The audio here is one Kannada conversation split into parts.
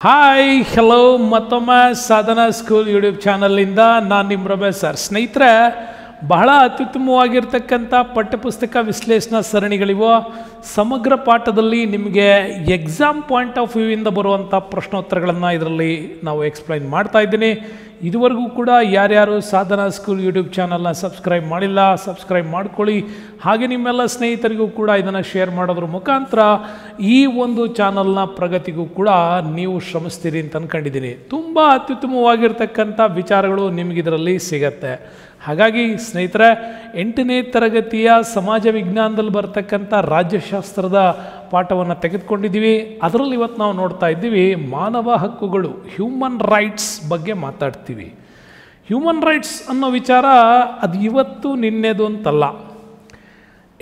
ಹಾಯ್ ಹಲೋ ಮತ್ತೊಮ್ಮೆ ಸಾಧನಾ ಸ್ಕೂಲ್ ಯೂಟ್ಯೂಬ್ ಚಾನಲಿಂದ ನಾನು ನಿಮ್ಮ ರಮೇಶ್ ಸರ್. ಸ್ನೇಹಿತರೆ ಬಹಳ ಅತ್ಯುತ್ತಮವಾಗಿರ್ತಕ್ಕಂಥ ಪಠ್ಯಪುಸ್ತಕ ವಿಶ್ಲೇಷಣಾ ಸರಣಿಗಳಿವು. ಸಮಗ್ರ ಪಾಠದಲ್ಲಿ ನಿಮಗೆ ಎಕ್ಸಾಮ್ ಪಾಯಿಂಟ್ ಆಫ್ ವ್ಯೂವಿಂದ ಬರುವಂಥ ಪ್ರಶ್ನೋತ್ತರಗಳನ್ನು ಇದರಲ್ಲಿ ನಾವು ಎಕ್ಸ್ಪ್ಲೈನ್ ಮಾಡ್ತಾ ಇದ್ದೀನಿ. ಇದುವರೆಗೂ ಕೂಡ ಯಾರ್ಯಾರು ಸಾಧನಾ ಸ್ಕೂಲ್ ಯೂಟ್ಯೂಬ್ ಚಾನಲ್ನ ಸಬ್ಸ್ಕ್ರೈಬ್ ಮಾಡಿಲ್ಲ ಸಬ್ಸ್ಕ್ರೈಬ್ ಮಾಡ್ಕೊಳ್ಳಿ. ಹಾಗೆ ನಿಮ್ಮೆಲ್ಲ ಸ್ನೇಹಿತರಿಗೂ ಕೂಡ ಇದನ್ನು ಶೇರ್ ಮಾಡೋದ್ರ ಮುಖಾಂತರ ಈ ಒಂದು ಚಾನಲ್ನ ಪ್ರಗತಿಗೂ ಕೂಡ ನೀವು ಶ್ರಮಿಸ್ತೀರಿ ಅಂತ ಅಂದ್ಕೊಂಡಿದ್ದೀನಿ ತುಂಬ ಅತ್ಯುತ್ತಮವಾಗಿರ್ತಕ್ಕಂಥ ವಿಚಾರಗಳು ನಿಮಗಿದರಲ್ಲಿ ಸಿಗತ್ತೆ. ಹಾಗಾಗಿ ಸ್ನೇಹಿತರೆ, ಎಂಟನೇ ತರಗತಿಯ ಸಮಾಜ ವಿಜ್ಞಾನದಲ್ಲಿ ಬರ್ತಕ್ಕಂಥ ರಾಜ್ಯಶಾಸ್ತ್ರದ ಪಾಠವನ್ನು ತೆಗೆದುಕೊಂಡಿದ್ದೀವಿ. ಅದರಲ್ಲಿ ಇವತ್ತು ನಾವು ನೋಡ್ತಾ ಇದ್ದೀವಿ, ಮಾನವ ಹಕ್ಕುಗಳು ಹ್ಯೂಮನ್ ರೈಟ್ಸ್ ಬಗ್ಗೆ ಮಾತಾಡ್ತೀವಿ. ಹ್ಯೂಮನ್ ರೈಟ್ಸ್ ಅನ್ನೋ ವಿಚಾರ ಅದು ಇವತ್ತು ನಿನ್ನೆದು ಅಂತಲ್ಲ.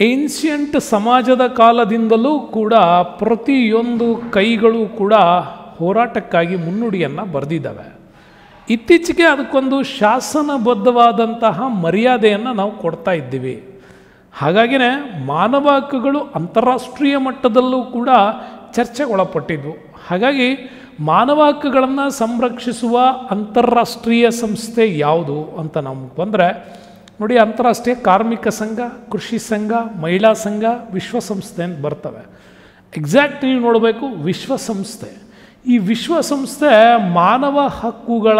ಏನ್ಷಿಯಂಟ್ ಸಮಾಜದ ಕಾಲದಿಂದಲೂ ಕೂಡ ಪ್ರತಿಯೊಂದು ಕೈಗಳು ಕೂಡ ಹೋರಾಟಕ್ಕಾಗಿ ಮುನ್ನುಡಿಯನ್ನು ಬರೆದಿದ್ದಾವೆ. ಇತ್ತೀಚೆಗೆ ಅದಕ್ಕೊಂದು ಶಾಸನಬದ್ಧವಾದಂತಹ ಮರ್ಯಾದೆಯನ್ನು ನಾವು ಕೊಡ್ತಾ ಇದ್ದೀವಿ. ಹಾಗಾಗಿನೇ ಮಾನವ ಹಕ್ಕುಗಳು ಅಂತಾರಾಷ್ಟ್ರೀಯ ಮಟ್ಟದಲ್ಲೂ ಕೂಡ ಚರ್ಚೆಗೊಳಪಟ್ಟಿದ್ವು. ಹಾಗಾಗಿ ಮಾನವ ಹಕ್ಕುಗಳನ್ನು ಸಂರಕ್ಷಿಸುವ ಅಂತಾರಾಷ್ಟ್ರೀಯ ಸಂಸ್ಥೆ ಯಾವುದು ಅಂತ ನಮ್ಗೆ ಬಂದರೆ, ನೋಡಿ ಅಂತಾರಾಷ್ಟ್ರೀಯ ಕಾರ್ಮಿಕ ಸಂಘ, ಕೃಷಿ ಸಂಘ, ಮಹಿಳಾ ಸಂಘ ವಿಶ್ವಸಂಸ್ಥೆ ಅಂತ ಬರ್ತವೆ. ಎಕ್ಸಾಕ್ಟ್ ನೀವು ನೋಡಬೇಕು, ವಿಶ್ವಸಂಸ್ಥೆ. ಈ ವಿಶ್ವಸಂಸ್ಥೆ ಮಾನವ ಹಕ್ಕುಗಳ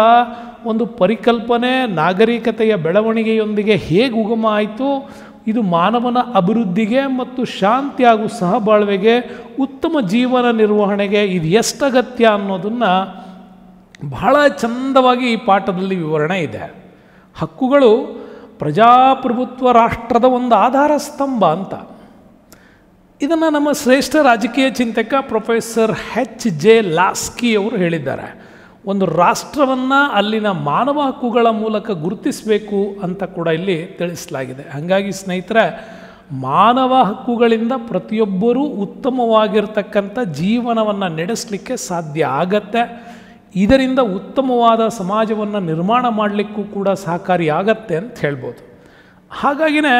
ಒಂದು ಪರಿಕಲ್ಪನೆ, ನಾಗರಿಕತೆಯ ಬೆಳವಣಿಗೆಯೊಂದಿಗೆ ಹೇಗೆ ಉಗಮ ಆಯಿತು? ಇದು ಮಾನವನ ಅಭಿವೃದ್ಧಿಗೆ ಮತ್ತು ಶಾಂತಿ ಹಾಗೂ ಸಹಬಾಳ್ವೆಗೆ ಉತ್ತಮ ಜೀವನ ನಿರ್ವಹಣೆಗೆ ಇದು ಎಷ್ಟು ಅಗತ್ಯ ಅನ್ನೋದನ್ನು ಬಹಳ ಚಂದವಾಗಿ ಈ ಪಾಠದಲ್ಲಿ ವಿವರಣೆ ಇದೆ. ಹಕ್ಕುಗಳು ಪ್ರಜಾಪ್ರಭುತ್ವ ರಾಷ್ಟ್ರದ ಒಂದು ಆಧಾರ ಸ್ತಂಭ ಅಂತ. ಇದನ್ನು ನಮ್ಮ ಶ್ರೇಷ್ಠ ರಾಜಕೀಯ ಚಿಂತಕ ಪ್ರೊಫೆಸರ್ ಹೆಚ್ ಜೆ ಲಾಸ್ಕಿ ಅವರು ಹೇಳಿದ್ದಾರೆ. ಒಂದು ರಾಷ್ಟ್ರವನ್ನು ಅಲ್ಲಿನ ಮಾನವ ಹಕ್ಕುಗಳ ಮೂಲಕ ಗುರುತಿಸಬೇಕು ಅಂತ ಕೂಡ ಇಲ್ಲಿ ತಿಳಿಸಲಾಗಿದೆ. ಹಾಗಾಗಿ ಸ್ನೇಹಿತರೆ, ಮಾನವ ಹಕ್ಕುಗಳಿಂದ ಪ್ರತಿಯೊಬ್ಬರೂ ಉತ್ತಮವಾಗಿರ್ತಕ್ಕಂಥ ಜೀವನವನ್ನು ನಡೆಸಲಿಕ್ಕೆ ಸಾಧ್ಯ ಆಗತ್ತೆ. ಇದರಿಂದ ಉತ್ತಮವಾದ ಸಮಾಜವನ್ನು ನಿರ್ಮಾಣ ಮಾಡಲಿಕ್ಕೂ ಕೂಡ ಸಹಕಾರಿಯಾಗತ್ತೆ ಅಂತ ಹೇಳ್ಬೋದು. ಹಾಗಾಗಿನೇ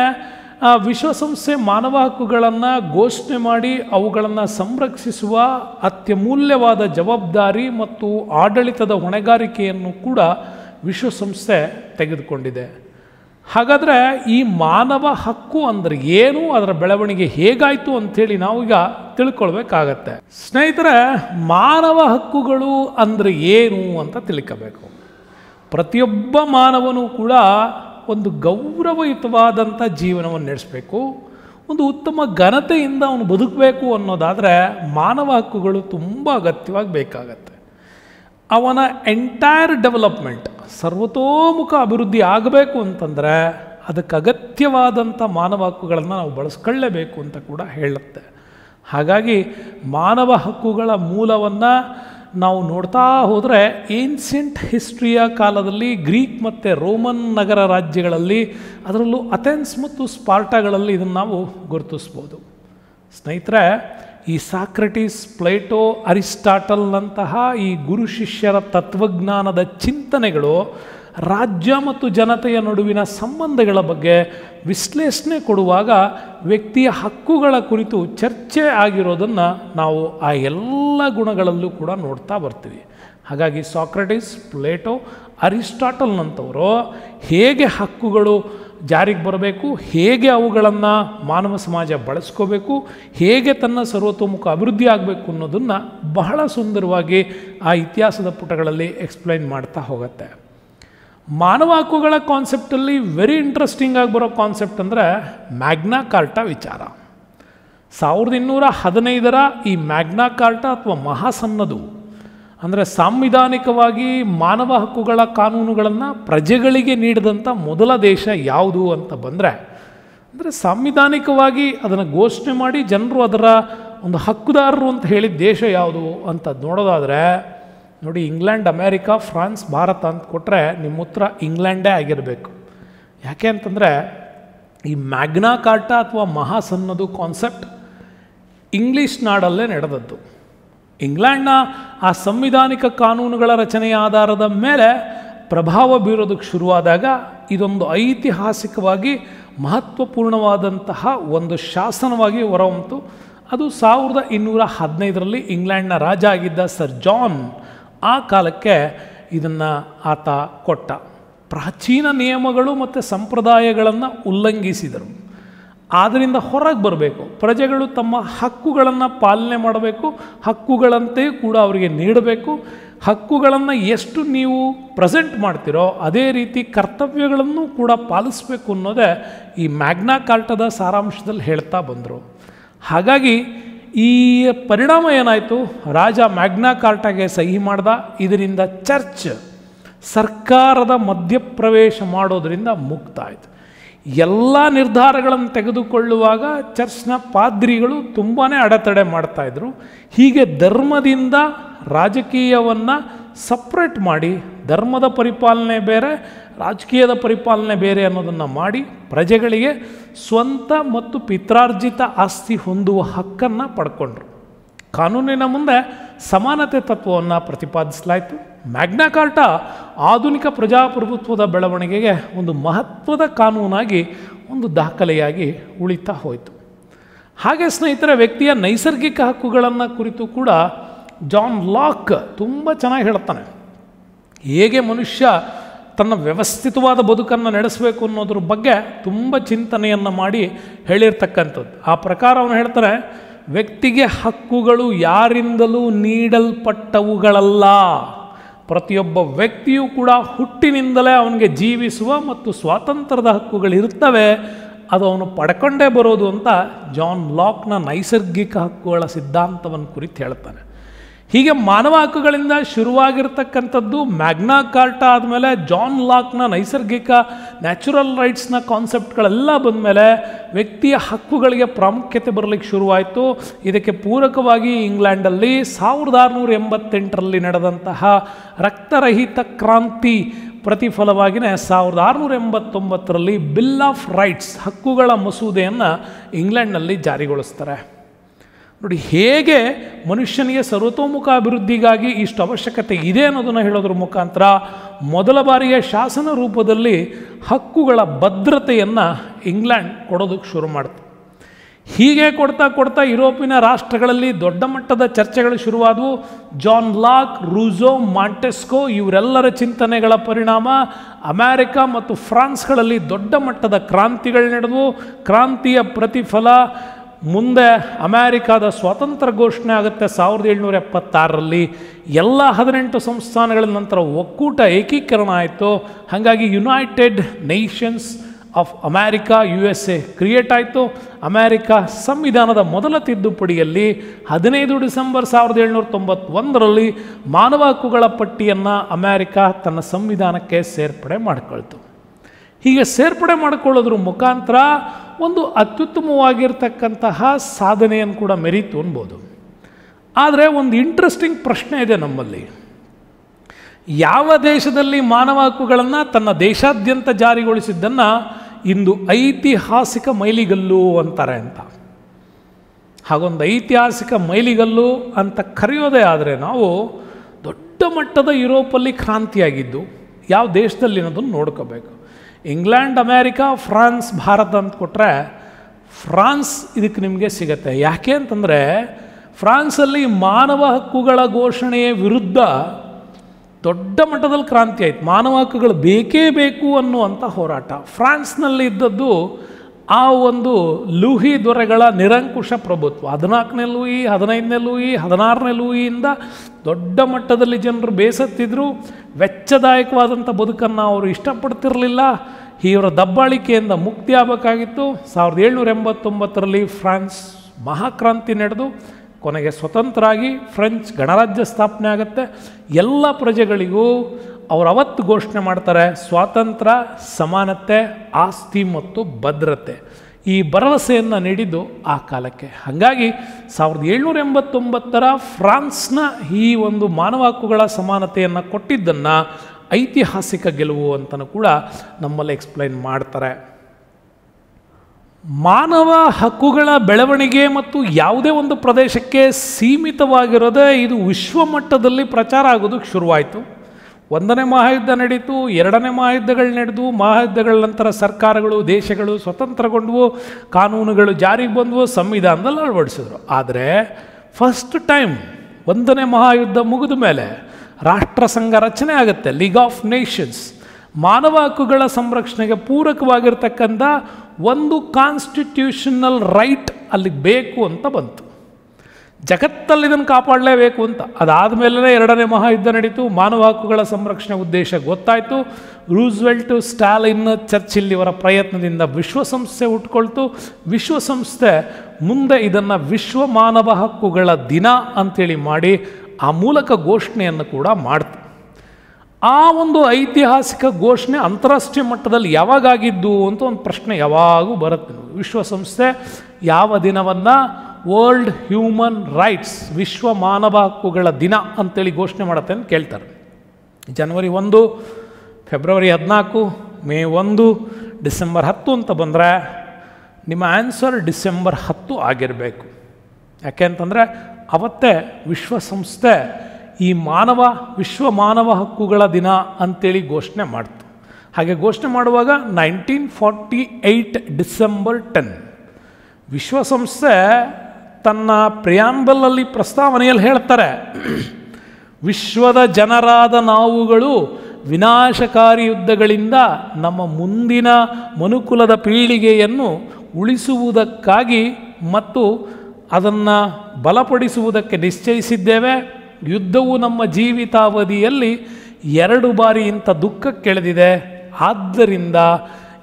ವಿಶ್ವಸಂಸ್ಥೆ ಮಾನವ ಹಕ್ಕುಗಳನ್ನು ಘೋಷಣೆ ಮಾಡಿ ಅವುಗಳನ್ನು ಸಂರಕ್ಷಿಸುವ ಅತ್ಯಮೂಲ್ಯವಾದ ಜವಾಬ್ದಾರಿ ಮತ್ತು ಆಡಳಿತದ ಹೊಣೆಗಾರಿಕೆಯನ್ನು ಕೂಡ ವಿಶ್ವಸಂಸ್ಥೆ ತೆಗೆದುಕೊಂಡಿದೆ. ಹಾಗಾದರೆ ಈ ಮಾನವ ಹಕ್ಕು ಅಂದರೆ ಏನು? ಅದರ ಬೆಳವಣಿಗೆ ಹೇಗಾಯಿತು ಅಂಥೇಳಿ ನಾವೀಗ ತಿಳ್ಕೊಳ್ಬೇಕಾಗತ್ತೆ. ಸ್ನೇಹಿತರೆ, ಮಾನವ ಹಕ್ಕುಗಳು ಅಂದರೆ ಏನು ಅಂತ ತಿಳ್ಕೋಬೇಕು. ಪ್ರತಿಯೊಬ್ಬ ಮಾನವನು ಕೂಡ ಒಂದು ಗೌರವಯುತವಾದಂಥ ಜೀವನವನ್ನು ನಡೆಸಬೇಕು. ಒಂದು ಉತ್ತಮ ಘನತೆಯಿಂದ ಅವನು ಬದುಕಬೇಕು ಅನ್ನೋದಾದರೆ ಮಾನವ ಹಕ್ಕುಗಳು ತುಂಬ ಅಗತ್ಯವಾಗಿ ಬೇಕಾಗತ್ತೆ. ಅವನ ಎಂಟೈರ್ ಡೆವಲಪ್ಮೆಂಟ್ ಸರ್ವತೋಮುಖ ಅಭಿವೃದ್ಧಿ ಆಗಬೇಕು ಅಂತಂದರೆ ಅದಕ್ಕೆ ಅಗತ್ಯವಾದಂಥ ಮಾನವ ಹಕ್ಕುಗಳನ್ನು ನಾವು ಬಳಸ್ಕೊಳ್ಳೇಬೇಕು ಅಂತ ಕೂಡ ಹೇಳುತ್ತೆ. ಹಾಗಾಗಿ ಮಾನವ ಹಕ್ಕುಗಳ ಮೂಲವನ್ನು ನಾವು ನೋಡ್ತಾ ಹೋದರೆ ಏನ್ಸಿಯಂಟ್ ಹಿಸ್ಟ್ರಿಯ ಕಾಲದಲ್ಲಿ ಗ್ರೀಕ್ ಮತ್ತು ರೋಮನ್ ನಗರ ರಾಜ್ಯಗಳಲ್ಲಿ, ಅದರಲ್ಲೂ ಅಥೆನ್ಸ್ ಮತ್ತು ಸ್ಪಾರ್ಟಾಗಳಲ್ಲಿ ಇದನ್ನು ನಾವು ಗುರುತಿಸ್ಬೋದು. ಸ್ನೇಹಿತರೆ, ಈ ಸಾಕ್ರೆಟಿಸ್, ಪ್ಲೇಟೋ, ಅರಿಸ್ಟಾಟಲ್ನಂತಹ ಈ ಗುರು ಶಿಷ್ಯರ ತತ್ವಜ್ಞಾನದ ಚಿಂತನೆಗಳು ರಾಜ್ಯ ಮತ್ತು ಜನತೆಯ ನಡುವಿನ ಸಂಬಂಧಗಳ ಬಗ್ಗೆ ವಿಶ್ಲೇಷಣೆ ಕೊಡುವಾಗ ವ್ಯಕ್ತಿಯ ಹಕ್ಕುಗಳ ಕುರಿತು ಚರ್ಚೆ ಆಗಿರೋದನ್ನು ನಾವು ಆ ಎಲ್ಲ ಗುಣಗಳಲ್ಲೂ ಕೂಡ ನೋಡ್ತಾ ಬರ್ತೀವಿ. ಹಾಗಾಗಿ ಸಾಕ್ರೆಟಿಸ್, ಪ್ಲೇಟೋ, ಅರಿಸ್ಟಾಟಲ್ನಂಥವರು ಹೇಗೆ ಹಕ್ಕುಗಳು ಜಾರಿಗೆ ಬರಬೇಕು, ಹೇಗೆ ಅವುಗಳನ್ನು ಮಾನವ ಸಮಾಜ ಬಳಸ್ಕೋಬೇಕು, ಹೇಗೆ ತನ್ನ ಸರ್ವತೋಮುಖ ಅಭಿವೃದ್ಧಿ ಆಗಬೇಕು ಅನ್ನೋದನ್ನು ಬಹಳ ಸುಂದರವಾಗಿ ಆ ಇತಿಹಾಸದ ಪುಟಗಳಲ್ಲಿ ಎಕ್ಸ್ಪ್ಲೈನ್ ಮಾಡ್ತಾ ಹೋಗುತ್ತೆ. ಮಾನವ ಹಕ್ಕುಗಳ ಕಾನ್ಸೆಪ್ಟಲ್ಲಿ ವೆರಿ ಇಂಟ್ರೆಸ್ಟಿಂಗ್ ಆಗಿ ಬರೋ ಕಾನ್ಸೆಪ್ಟ್ ಅಂದರೆ ಮ್ಯಾಗ್ನಾ ಕಾರ್ಟಾ ವಿಚಾರ. ಸಾವಿರದ ಇನ್ನೂರ ಹದಿನೈದರ ಈ ಮ್ಯಾಗ್ನಾ ಕಾರ್ಟಾ ಅಥವಾ ಮಹಾಸನ್ನದು ಅಂದರೆ ಸಾಂವಿಧಾನಿಕವಾಗಿ ಮಾನವ ಹಕ್ಕುಗಳ ಕಾನೂನುಗಳನ್ನು ಪ್ರಜೆಗಳಿಗೆ ನೀಡಿದಂಥ ಮೊದಲ ದೇಶ ಯಾವುದು ಅಂತ ಬಂದರೆ, ಅಂದರೆ ಸಾಂವಿಧಾನಿಕವಾಗಿ ಅದನ್ನು ಘೋಷಣೆ ಮಾಡಿ ಜನರು ಅದರ ಒಂದು ಹಕ್ಕುದಾರರು ಅಂತ ಹೇಳಿದ ದೇಶ ಯಾವುದು ಅಂತ ನೋಡೋದಾದರೆ ನೋಡಿ, ಇಂಗ್ಲೆಂಡ್, ಅಮೇರಿಕಾ, ಫ್ರಾನ್ಸ್, ಭಾರತ ಅಂತ ಕೊಟ್ಟರೆ ನಿಮ್ಮ ಉತ್ತರ ಇಂಗ್ಲೆಂಡೇ ಆಗಿರಬೇಕು. ಯಾಕೆ ಅಂತಂದರೆ, ಈ ಮ್ಯಾಗ್ನಾ ಕಾರ್ಟಾ ಅಥವಾ ಮಹಾಸನ್ನದು ಕಾನ್ಸೆಪ್ಟ್ ಇಂಗ್ಲೀಷ್ ನಾಡಲ್ಲೇ ನಡೆದದ್ದು. ಇಂಗ್ಲೆಂಡ್ನ ಆ ಸಂವಿಧಾನಿಕ ಕಾನೂನುಗಳ ರಚನೆಯ ಆಧಾರದ ಮೇಲೆ ಪ್ರಭಾವ ಬೀರೋದಕ್ಕೆ ಶುರುವಾದಾಗ ಇದೊಂದು ಐತಿಹಾಸಿಕವಾಗಿ ಮಹತ್ವಪೂರ್ಣವಾದಂತಹ ಒಂದು ಶಾಸನವಾಗಿ ಹೊರಹೊಮ್ಮಿತು ಅದು ಸಾವಿರದ ಇನ್ನೂರ ಹದಿನೈದರಲ್ಲಿ ಇಂಗ್ಲೆಂಡ್ನ ರಾಜ ಆಗಿದ್ದ ಸರ್ ಜಾನ್ ಆ ಕಾಲಕ್ಕೆ ಇದನ್ನು ಆತ ಕೊಟ್ಟ. ಪ್ರಾಚೀನ ನಿಯಮಗಳು ಮತ್ತು ಸಂಪ್ರದಾಯಗಳನ್ನು ಉಲ್ಲಂಘಿಸಿದರು. ಆದ್ದರಿಂದ ಹೊರಗೆ ಬರಬೇಕು. ಪ್ರಜೆಗಳು ತಮ್ಮ ಹಕ್ಕುಗಳನ್ನು ಪಾಲನೆ ಮಾಡಬೇಕು. ಹಕ್ಕುಗಳಂತೆಯೂ ಕೂಡ ಅವರಿಗೆ ನೀಡಬೇಕು. ಹಕ್ಕುಗಳನ್ನು ಎಷ್ಟು ನೀವು ಪ್ರೆಸೆಂಟ್ ಮಾಡ್ತೀರೋ ಅದೇ ರೀತಿ ಕರ್ತವ್ಯಗಳನ್ನು ಕೂಡ ಪಾಲಿಸಬೇಕು ಅನ್ನೋದೇ ಈ ಮ್ಯಾಗ್ನಾ ಕಾರ್ಟದ ಸಾರಾಂಶದಲ್ಲಿ ಹೇಳ್ತಾ ಬಂದರು. ಹಾಗಾಗಿ ಈ ಪರಿಣಾಮ ಏನಾಯಿತು? ರಾಜ ಮ್ಯಾಗ್ನಾ ಕಾರ್ಟಾಗೆ ಸಹಿ ಮಾಡ್ದ. ಇದರಿಂದ ಚರ್ಚ್ ಸರ್ಕಾರದ ಮಧ್ಯಪ್ರವೇಶ ಮಾಡೋದರಿಂದ ಮುಕ್ತ ಆಯಿತು ಎಲ್ಲ ನಿರ್ಧಾರಗಳನ್ನು ತೆಗೆದುಕೊಳ್ಳುವಾಗ ಚರ್ಚ್ನ ಪಾದ್ರಿಗಳು ತುಂಬಾ ಅಡೆತಡೆ ಮಾಡ್ತಾಯಿದ್ರು ಹೀಗೆ ಧರ್ಮದಿಂದ ರಾಜಕೀಯವನ್ನು ಸಪ್ರೇಟ್ ಮಾಡಿ ಧರ್ಮದ ಪರಿಪಾಲನೆ ಬೇರೆ, ರಾಜಕೀಯದ ಪರಿಪಾಲನೆ ಬೇರೆ ಅನ್ನೋದನ್ನು ಮಾಡಿ ಪ್ರಜೆಗಳಿಗೆ ಸ್ವಂತ ಮತ್ತು ಪಿತ್ರಾರ್ಜಿತ ಆಸ್ತಿ ಹೊಂದುವ ಹಕ್ಕನ್ನು ಪಡ್ಕೊಂಡ್ರು. ಕಾನೂನಿನ ಮುಂದೆ ಸಮಾನತೆ ತತ್ವವನ್ನು ಪ್ರತಿಪಾದಿಸಲಾಯಿತು. ಮ್ಯಾಗ್ನಾ ಕಾರ್ಟ ಆಧುನಿಕ ಪ್ರಜಾಪ್ರಭುತ್ವದ ಬೆಳವಣಿಗೆಗೆ ಒಂದು ಮಹತ್ವದ ಕಾನೂನಾಗಿ, ಒಂದು ದಾಖಲೆಯಾಗಿ ಉಳಿತಾ ಹೋಯಿತು. ಹಾಗೆ ಸ್ನೇಹಿತರ, ವ್ಯಕ್ತಿಯ ನೈಸರ್ಗಿಕ ಹಕ್ಕುಗಳನ್ನು ಕುರಿತು ಕೂಡ ಜಾನ್ ಲಾಕ್ ತುಂಬ ಚೆನ್ನಾಗಿ ಹೇಳ್ತಾನೆ. ಹೇಗೆ ಮನುಷ್ಯ ತನ್ನ ವ್ಯವಸ್ಥಿತವಾದ ಬದುಕನ್ನು ನಡೆಸಬೇಕು ಅನ್ನೋದ್ರ ಬಗ್ಗೆ ತುಂಬ ಚಿಂತನೆಯನ್ನು ಮಾಡಿ ಹೇಳಿರ್ತಕ್ಕಂಥದ್ದು. ಆ ಪ್ರಕಾರ ಅವನು ಹೇಳ್ತಾರೆ ವ್ಯಕ್ತಿಗೆ ಹಕ್ಕುಗಳು ಯಾರಿಂದಲೂ ನೀಡಲ್ಪಟ್ಟವುಗಳಲ್ಲ. ಪ್ರತಿಯೊಬ್ಬ ವ್ಯಕ್ತಿಯೂ ಕೂಡ ಹುಟ್ಟಿನಿಂದಲೇ ಅವನಿಗೆ ಜೀವಿಸುವ ಮತ್ತು ಸ್ವಾತಂತ್ರ್ಯದ ಹಕ್ಕುಗಳಿರ್ತವೆ ಅದು ಅವನು ಪಡ್ಕೊಂಡೇ ಬರೋದು ಅಂತ ಜಾನ್ ಲಾಕ್ನ ನೈಸರ್ಗಿಕ ಹಕ್ಕುಗಳ ಸಿದ್ಧಾಂತವನ್ನು ಕುರಿತು ಹೇಳ್ತಾನೆ. ಹೀಗೆ ಮಾನವ ಹಕ್ಕುಗಳಿಂದ ಶುರುವಾಗಿರ್ತಕ್ಕಂಥದ್ದು ಮ್ಯಾಗ್ನಾ ಕಾರ್ಟ ಆದಮೇಲೆ ಜಾನ್ ಲಾಕ್ನ ನೈಸರ್ಗಿಕ ನ್ಯಾಚುರಲ್ ರೈಟ್ಸ್ನ ಕಾನ್ಸೆಪ್ಟ್ಗಳೆಲ್ಲ ಬಂದಮೇಲೆ ವ್ಯಕ್ತಿಯ ಹಕ್ಕುಗಳಿಗೆ ಪ್ರಾಮುಖ್ಯತೆ ಬರಲಿಕ್ಕೆ ಶುರುವಾಯಿತು. ಇದಕ್ಕೆ ಪೂರಕವಾಗಿ ಇಂಗ್ಲೆಂಡಲ್ಲಿ ಸಾವಿರದ ಆರುನೂರ ಎಂಬತ್ತೆಂಟರಲ್ಲಿ ನಡೆದಂತಹ ರಕ್ತರಹಿತ ಕ್ರಾಂತಿ ಪ್ರತಿಫಲವಾಗಿಯೇ ಸಾವಿರದ ಆರುನೂರ ಎಂಬತ್ತೊಂಬತ್ತರಲ್ಲಿ ಬಿಲ್ ಆಫ್ ರೈಟ್ಸ್ ಹಕ್ಕುಗಳ ಮಸೂದೆಯನ್ನು ಇಂಗ್ಲೆಂಡ್ನಲ್ಲಿ ಜಾರಿಗೊಳಿಸ್ತಾರೆ. ನೋಡಿ, ಹೇಗೆ ಮನುಷ್ಯನಿಗೆ ಸರ್ವತೋಮುಖ ಅಭಿವೃದ್ಧಿಗಾಗಿ ಇಷ್ಟು ಅವಶ್ಯಕತೆ ಇದೆ ಅನ್ನೋದನ್ನು ಹೇಳೋದ್ರ ಮುಖಾಂತರ ಮೊದಲ ಬಾರಿಗೆ ಶಾಸನ ರೂಪದಲ್ಲಿ ಹಕ್ಕುಗಳ ಭದ್ರತೆಯನ್ನು ಇಂಗ್ಲೆಂಡ್ ಕೊಡೋದಕ್ಕೆ ಶುರು ಮಾಡ್ತು. ಹೀಗೆ ಕೊಡ್ತಾ ಕೊಡ್ತಾ ಯುರೋಪಿನ ರಾಷ್ಟ್ರಗಳಲ್ಲಿ ದೊಡ್ಡ ಮಟ್ಟದ ಚರ್ಚೆಗಳು ಶುರುವಾದವು. ಜಾನ್ ಲಾಕ್ ರೂಝೋ ಮಾಂಟೆಸ್ಕೋ ಇವರೆಲ್ಲರ ಚಿಂತನೆಗಳ ಪರಿಣಾಮ. ಅಮೇರಿಕ ಮತ್ತು ಫ್ರಾನ್ಸ್ಗಳಲ್ಲಿ ದೊಡ್ಡ ಮಟ್ಟದ ಕ್ರಾಂತಿಗಳು ನಡೆದವು. ಕ್ರಾಂತಿಯ ಪ್ರತಿಫಲ ಮುಂದೆ ಅಮೇರಿಕಾದ ಸ್ವಾತಂತ್ರ್ಯ ಘೋಷಣೆ ಆಗುತ್ತೆ ಸಾವಿರದ ಏಳ್ನೂರ ಎಪ್ಪತ್ತಾರರಲ್ಲಿ. ಎಲ್ಲ ಹದಿನೆಂಟು ಸಂಸ್ಥಾನಗಳ ನಂತರ ಒಕ್ಕೂಟ ಏಕೀಕರಣ ಆಯಿತು. ಹಾಗಾಗಿ united nations of America U S A create ಆಯಿತು. ಅಮೇರಿಕಾ ಸಂವಿಧಾನದ ಮೊದಲ ತಿದ್ದುಪಡಿಯಲ್ಲಿ ಹದಿನೈದು ಡಿಸೆಂಬರ್ ಸಾವಿರದ ಏಳ್ನೂರ ತೊಂಬತ್ತೊಂದರಲ್ಲಿ ಮಾನವ ಹಕ್ಕುಗಳ ಪಟ್ಟಿಯನ್ನು ಅಮೇರಿಕಾ ತನ್ನ ಸಂವಿಧಾನಕ್ಕೆ ಸೇರ್ಪಡೆ ಮಾಡಿಕೊಳ್ತು. ಹೀಗೆ ಸೇರ್ಪಡೆ ಮಾಡಿಕೊಳ್ಳೋದ್ರ ಮುಖಾಂತರ ಒಂದು ಅತ್ಯುತ್ತಮವಾಗಿರ್ತಕ್ಕಂತಹ ಸಾಧನೆಯನ್ನು ಕೂಡ ಮೆರೀತು ಅನ್ಬೋದು. ಆದರೆ ಒಂದು ಇಂಟ್ರೆಸ್ಟಿಂಗ್ ಪ್ರಶ್ನೆ ಇದೆ ನಮ್ಮಲ್ಲಿ. ಯಾವ ದೇಶದಲ್ಲಿ ಮಾನವ ಹಕ್ಕುಗಳನ್ನು ತನ್ನ ದೇಶಾದ್ಯಂತ ಜಾರಿಗೊಳಿಸಿದ್ದನ್ನು ಇಂದು ಐತಿಹಾಸಿಕ ಮೈಲಿಗಲ್ಲು ಅಂತಾರೆ ಅಂತ. ಹಾಗೊಂದು ಐತಿಹಾಸಿಕ ಮೈಲಿಗಲ್ಲು ಅಂತ ಕರೆಯೋದೇ ಆದರೆ ನಾವು ದೊಡ್ಡ ಮಟ್ಟದ ಯುರೋಪಲ್ಲಿ ಕ್ರಾಂತಿಯಾಗಿದ್ದು ಯಾವ ದೇಶದಲ್ಲಿ ಅನ್ನೋದನ್ನು ನೋಡ್ಕೋಬೇಕು. ಇಂಗ್ಲೆಂಡ್, ಅಮೇರಿಕಾ, ಫ್ರಾನ್ಸ್, ಭಾರತ ಅಂತ ಕೊಟ್ಟರೆ ಫ್ರಾನ್ಸ್ ಇದಕ್ಕೆ ನಿಮಗೆ ಸಿಗತ್ತೆ. ಯಾಕೆ ಅಂತಂದರೆ ಫ್ರಾನ್ಸಲ್ಲಿ ಮಾನವ ಹಕ್ಕುಗಳ ಘೋಷಣೆಯ ವಿರುದ್ಧ ದೊಡ್ಡ ಮಟ್ಟದಲ್ಲಿ ಕ್ರಾಂತಿ ಆಯಿತು. ಮಾನವ ಹಕ್ಕುಗಳು ಬೇಕೇ ಬೇಕು ಅನ್ನುವಂಥ ಹೋರಾಟ. ಫ್ರಾನ್ಸ್ನಲ್ಲಿ ಇದ್ದದ್ದು ಆ ಒಂದು ಲೂಹಿ ದೊರೆಗಳ ನಿರಂಕುಶ ಪ್ರಭುತ್ವ, ಹದಿನಾಲ್ಕನೇ ಲೂಯಿ, ಹದಿನೈದನೇ ಲೂಯಿ, ಹದಿನಾರನೇ ಲೂಯಿಯಿಂದ ದೊಡ್ಡ ಮಟ್ಟದಲ್ಲಿ ಜನರು ಬೇಸತ್ತಿದ್ರು. ವೆಚ್ಚದಾಯಕವಾದಂಥ ಬದುಕನ್ನು ಅವರು ಇಷ್ಟಪಡ್ತಿರಲಿಲ್ಲ. ಇವರ ದಬ್ಬಾಳಿಕೆಯಿಂದ ಮುಕ್ತಿ ಆಗಬೇಕಾಗಿತ್ತು ಸಾವಿರದ ಏಳ್ನೂರ ಎಂಬತ್ತೊಂಬತ್ತರಲ್ಲಿ ಫ್ರಾನ್ಸ್ ಮಹಾಕ್ರಾಂತಿ ನಡೆದು ಕೊನೆಗೆ ಸ್ವತಂತ್ರ ಆಗಿ ಫ್ರೆಂಚ್ ಗಣರಾಜ್ಯ ಸ್ಥಾಪನೆ ಆಗುತ್ತೆ ಎಲ್ಲ ಪ್ರಜೆಗಳಿಗೂ ಅವ್ರು ಅವತ್ತು ಘೋಷಣೆ ಮಾಡ್ತಾರೆ ಸ್ವಾತಂತ್ರ್ಯ, ಸಮಾನತೆ, ಆಸ್ತಿ ಮತ್ತು ಭದ್ರತೆ. ಈ ಭರವಸೆಯನ್ನು ನೀಡಿದ್ದು ಆ ಕಾಲಕ್ಕೆ. ಹಾಗಾಗಿ ಸಾವಿರದ ಏಳ್ನೂರ ಎಂಬತ್ತೊಂಬತ್ತರ ಫ್ರಾನ್ಸ್ನ ಈ ಒಂದು ಮಾನವ ಹಕ್ಕುಗಳ ಸಮಾನತೆಯನ್ನು ಕೊಟ್ಟಿದ್ದನ್ನು ಐತಿಹಾಸಿಕ ಗೆಲುವು ಅಂತಲೂ ಕೂಡ ನಮ್ಮಲ್ಲಿ ಎಕ್ಸ್ಪ್ಲೈನ್ ಮಾಡ್ತಾರೆ. ಮಾನವ ಹಕ್ಕುಗಳ ಬೆಳವಣಿಗೆ ಮತ್ತು ಯಾವುದೇ ಒಂದು ಪ್ರದೇಶಕ್ಕೆ ಸೀಮಿತವಾಗಿರೋದೇ ಇದು ವಿಶ್ವಮಟ್ಟದಲ್ಲಿ ಪ್ರಚಾರ ಆಗೋದಕ್ಕೆ ಶುರುವಾಯಿತು. ಒಂದನೇ ಮಹಾಯುದ್ಧ ನಡೀತು, ಎರಡನೇ ಮಹಾಯುದ್ಧಗಳು ನಡೆದು, ಮಹಾಯುದ್ಧಗಳ ನಂತರ ಸರ್ಕಾರಗಳು, ದೇಶಗಳು ಸ್ವತಂತ್ರಗೊಂಡವು, ಕಾನೂನುಗಳು ಜಾರಿಗೆ ಬಂದವು, ಸಂವಿಧಾನದಲ್ಲಿ ಅಳವಡಿಸಿದ್ರು. ಆದರೆ ಫಸ್ಟ್ ಟೈಮ್ ಒಂದನೇ ಮಹಾಯುದ್ಧ ಮುಗಿದ ಮೇಲೆ ರಾಷ್ಟ್ರಸಂಘ ರಚನೆ ಆಗುತ್ತೆ ಲೀಗ್ ಆಫ್ ನೇಷನ್ಸ್ ಮಾನವ ಹಕ್ಕುಗಳ ಸಂರಕ್ಷಣೆಗೆ ಪೂರಕವಾಗಿರ್ತಕ್ಕಂಥ ಒಂದು ಕಾನ್ಸ್ಟಿಟ್ಯೂಷನಲ್ ರೈಟ್ ಅಲ್ಲಿಗೆ ಬೇಕು ಅಂತ ಬಂತು. ಜಗತ್ತಲ್ಲಿ ಇದನ್ನು ಕಾಪಾಡಲೇಬೇಕು ಅಂತ. ಅದಾದ ಮೇಲೇ ಎರಡನೇ ಮಹಾಯುದ್ಧ ನಡೀತು. ಮಾನವ ಹಕ್ಕುಗಳ ಸಂರಕ್ಷಣೆ ಉದ್ದೇಶ ಗೊತ್ತಾಯಿತು. ರೂಸ್ವೆಲ್ಟ್, ಸ್ಟಾಲಿನ್ ಚರ್ಚಿಲ್ ಇವರ ಪ್ರಯತ್ನದಿಂದ ವಿಶ್ವಸಂಸ್ಥೆ ಹುಟ್ಕೊಳ್ತು ವಿಶ್ವಸಂಸ್ಥೆ ಮುಂದೆ ಇದನ್ನು ವಿಶ್ವ ಮಾನವ ಹಕ್ಕುಗಳ ದಿನ ಅಂತೇಳಿ ಮಾಡಿ ಆ ಮೂಲಕ ಘೋಷಣೆಯನ್ನು ಕೂಡ ಮಾಡ್ತು. ಆ ಒಂದು ಐತಿಹಾಸಿಕ ಘೋಷಣೆ ಅಂತಾರಾಷ್ಟ್ರೀಯ ಮಟ್ಟದಲ್ಲಿ ಯಾವಾಗಾಗಿದ್ದು ಅಂತ ಒಂದು ಪ್ರಶ್ನೆ ಯಾವಾಗೂ ಬರುತ್ತೆ. ವಿಶ್ವಸಂಸ್ಥೆ ಯಾವ ದಿನವನ್ನು ವರ್ಲ್ಡ್ ಹ್ಯೂಮನ್ ರೈಟ್ಸ್ ವಿಶ್ವ ಮಾನವ ಹಕ್ಕುಗಳ ದಿನ ಅಂತೇಳಿ ಘೋಷಣೆ ಮಾಡುತ್ತೆ ಅಂತ ಕೇಳ್ತಾರೆ. ಜನವರಿ ಒಂದು ಫೆಬ್ರವರಿ ಹದಿನಾಲ್ಕು ಮೇ ಒಂದು ಡಿಸೆಂಬರ್ ಹತ್ತು ಅಂತ ಬಂದರೆ ನಿಮ್ಮ ಆನ್ಸರ್ ಡಿಸೆಂಬರ್ ಹತ್ತು ಆಗಿರಬೇಕು. ಯಾಕೆ ಅಂತಂದರೆ ಅವತ್ತೇ ವಿಶ್ವಸಂಸ್ಥೆ ಈ ಮಾನವ, ವಿಶ್ವ ಮಾನವ ಹಕ್ಕುಗಳ ದಿನ ಅಂತೇಳಿ ಘೋಷಣೆ ಮಾಡ್ತು. ಹಾಗೆ ಘೋಷಣೆ ಮಾಡುವಾಗ nineteen forty eight December ten ವಿಶ್ವಸಂಸ್ಥೆ ತನ್ನ ಪ್ರಿಯಾಂಬಲಲ್ಲಿ ಪ್ರಸ್ತಾವನೆಯಲ್ಲಿ ಹೇಳ್ತಾರೆ, ವಿಶ್ವದ ಜನರಾದ ನಾವುಗಳು ವಿನಾಶಕಾರಿ ಯುದ್ಧಗಳಿಂದ ನಮ್ಮ ಮುಂದಿನ ಮನುಕುಲದ ಪೀಳಿಗೆಯನ್ನು ಉಳಿಸುವುದಕ್ಕಾಗಿ ಮತ್ತು ಅದನ್ನು ಬಲಪಡಿಸುವುದಕ್ಕೆ ನಿಶ್ಚಯಿಸಿದ್ದೇವೆ. ಯುದ್ಧವು ನಮ್ಮ ಜೀವಿತಾವಧಿಯಲ್ಲಿ ಎರಡು ಬಾರಿ ಇಂಥ ದುಃಖಕ್ಕೆಳೆದಿದೆ. ಆದ್ದರಿಂದ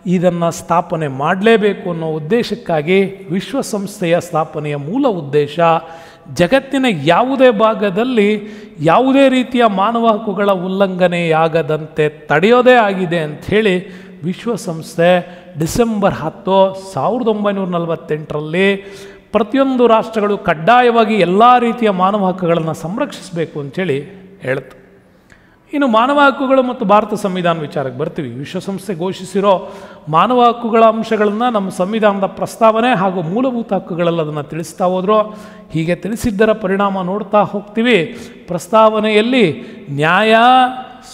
ಇದನ್ನು ಸ್ಥಾಪನೆ ಮಾಡಲೇಬೇಕು ಅನ್ನೋ ಉದ್ದೇಶಕ್ಕಾಗಿ ವಿಶ್ವಸಂಸ್ಥೆಯ ಸ್ಥಾಪನೆಯ ಮೂಲ ಉದ್ದೇಶ ಜಗತ್ತಿನ ಯಾವುದೇ ಭಾಗದಲ್ಲಿ ಯಾವುದೇ ರೀತಿಯ ಮಾನವ ಹಕ್ಕುಗಳ ಉಲ್ಲಂಘನೆಯಾಗದಂತೆ ತಡೆಯೋದೇ ಆಗಿದೆ ಅಂಥೇಳಿ ವಿಶ್ವಸಂಸ್ಥೆ ಡಿಸೆಂಬರ್ ಹತ್ತು ಸಾವಿರದ ಒಂಬೈನೂರ ನಲವತ್ತೆಂಟರಲ್ಲಿ ಪ್ರತಿಯೊಂದು ರಾಷ್ಟ್ರಗಳು ಕಡ್ಡಾಯವಾಗಿ ಎಲ್ಲ ರೀತಿಯ ಮಾನವ ಹಕ್ಕುಗಳನ್ನು ಸಂರಕ್ಷಿಸಬೇಕು ಅಂಥೇಳಿ ಹೇಳ್ತು. ಇನ್ನು ಮಾನವ ಹಕ್ಕುಗಳು ಮತ್ತು ಭಾರತ ಸಂವಿಧಾನ ವಿಚಾರಕ್ಕೆ ಬರ್ತೀವಿ. ವಿಶ್ವಸಂಸ್ಥೆ ಘೋಷಿಸಿರೋ ಮಾನವ ಹಕ್ಕುಗಳ ಅಂಶಗಳನ್ನು ನಮ್ಮ ಸಂವಿಧಾನದ ಪ್ರಸ್ತಾವನೆ ಹಾಗೂ ಮೂಲಭೂತ ಹಕ್ಕುಗಳಲ್ಲಿ ಅದನ್ನು ತಿಳಿಸ್ತಾ ಹೋದ್ರು. ಹೀಗೆ ತಿಳಿಸಿದ್ದರ ಪರಿಣಾಮ ನೋಡ್ತಾ ಹೋಗ್ತೀವಿ. ಪ್ರಸ್ತಾವನೆಯಲ್ಲಿ ನ್ಯಾಯ,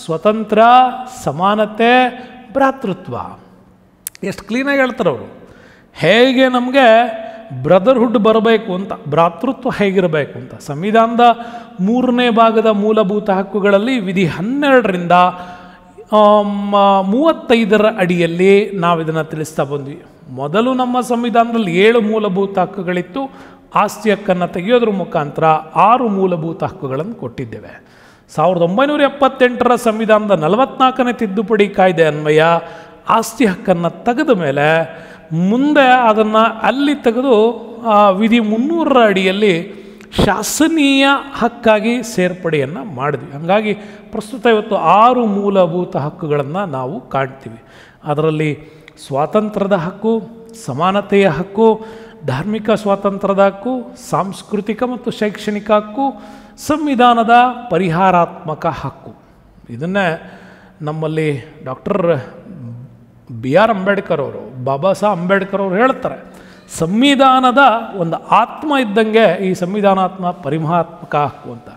ಸ್ವತಂತ್ರ, ಸಮಾನತೆ, ಭ್ರಾತೃತ್ವ. ಎಷ್ಟು ಕ್ಲೀನಾಗಿ ಹೇಳ್ತಾರೆ ಅವರು ಹೇಗೆ ನಮಗೆ ಬ್ರದರ್ಹುಡ್ ಬರಬೇಕು ಅಂತ, ಭ್ರಾತೃತ್ವ ಹೇಗಿರಬೇಕು ಅಂತ. ಸಂವಿಧಾನದ ಮೂರನೇ ಭಾಗದ ಮೂಲಭೂತ ಹಕ್ಕುಗಳಲ್ಲಿ ವಿಧಿ ಹನ್ನೆರಡರಿಂದ ಮೂವತ್ತೈದರ ಅಡಿಯಲ್ಲಿ ನಾವು ಇದನ್ನು ತಿಳಿಸ್ತಾ ಬಂದ್ವಿ. ಮೊದಲು ನಮ್ಮ ಸಂವಿಧಾನದಲ್ಲಿ ಏಳು ಮೂಲಭೂತ ಹಕ್ಕುಗಳಿತ್ತು. ಆಸ್ತಿ ಹಕ್ಕನ್ನು ತೆಗೆಯೋದ್ರ ಮುಖಾಂತರ ಆರು ಮೂಲಭೂತ ಹಕ್ಕುಗಳನ್ನು ಕೊಟ್ಟಿದ್ದೇವೆ. ಸಾವಿರದ ಒಂಬೈನೂರ ಎಪ್ಪತ್ತೆಂಟರ ಸಂವಿಧಾನದ ನಲವತ್ನಾಲ್ಕನೇ ತಿದ್ದುಪಡಿ ಕಾಯ್ದೆ ಅನ್ವಯ, ಆಸ್ತಿ ಹಕ್ಕನ್ನು ತೆಗೆದ ಮೇಲೆ ಮುಂದೆ ಅದನ್ನು ಅಲ್ಲಿ ತೆಗೆದು ವಿಧಿ ಮುನ್ನೂರರ ಅಡಿಯಲ್ಲಿ ಶಾಸನೀಯ ಹಕ್ಕಾಗಿ ಸೇರ್ಪಡೆಯನ್ನು ಮಾಡಿದ್ವಿ. ಹಾಗಾಗಿ ಪ್ರಸ್ತುತ ಇವತ್ತು ಆರು ಮೂಲಭೂತ ಹಕ್ಕುಗಳನ್ನು ನಾವು ಕಾಣ್ತೀವಿ. ಅದರಲ್ಲಿ ಸ್ವಾತಂತ್ರ್ಯದ ಹಕ್ಕು, ಸಮಾನತೆಯ ಹಕ್ಕು, ಧಾರ್ಮಿಕ ಸ್ವಾತಂತ್ರ್ಯದ ಹಕ್ಕು, ಸಾಂಸ್ಕೃತಿಕ ಮತ್ತು ಶೈಕ್ಷಣಿಕ ಹಕ್ಕು, ಸಂವಿಧಾನದ ಪರಿಹಾರಾತ್ಮಕ ಹಕ್ಕು. ಇದನ್ನೇ ನಮ್ಮಲ್ಲಿ ಡಾಕ್ಟರ್ ಬಿ ಆರ್ ಅಂಬೇಡ್ಕರ್ ಅವರು, ಬಾಬಾ ಸಾಹೇಬ್ ಅಂಬೇಡ್ಕರ್ ಅವರು ಹೇಳ್ತಾರೆ, ಸಂವಿಧಾನದ ಒಂದು ಆತ್ಮ ಇದ್ದಂಗೆ ಈ ಸಂವಿಧಾನಾತ್ಮ ಪರಿಮಾತ್ಮಕ ಅಂತ.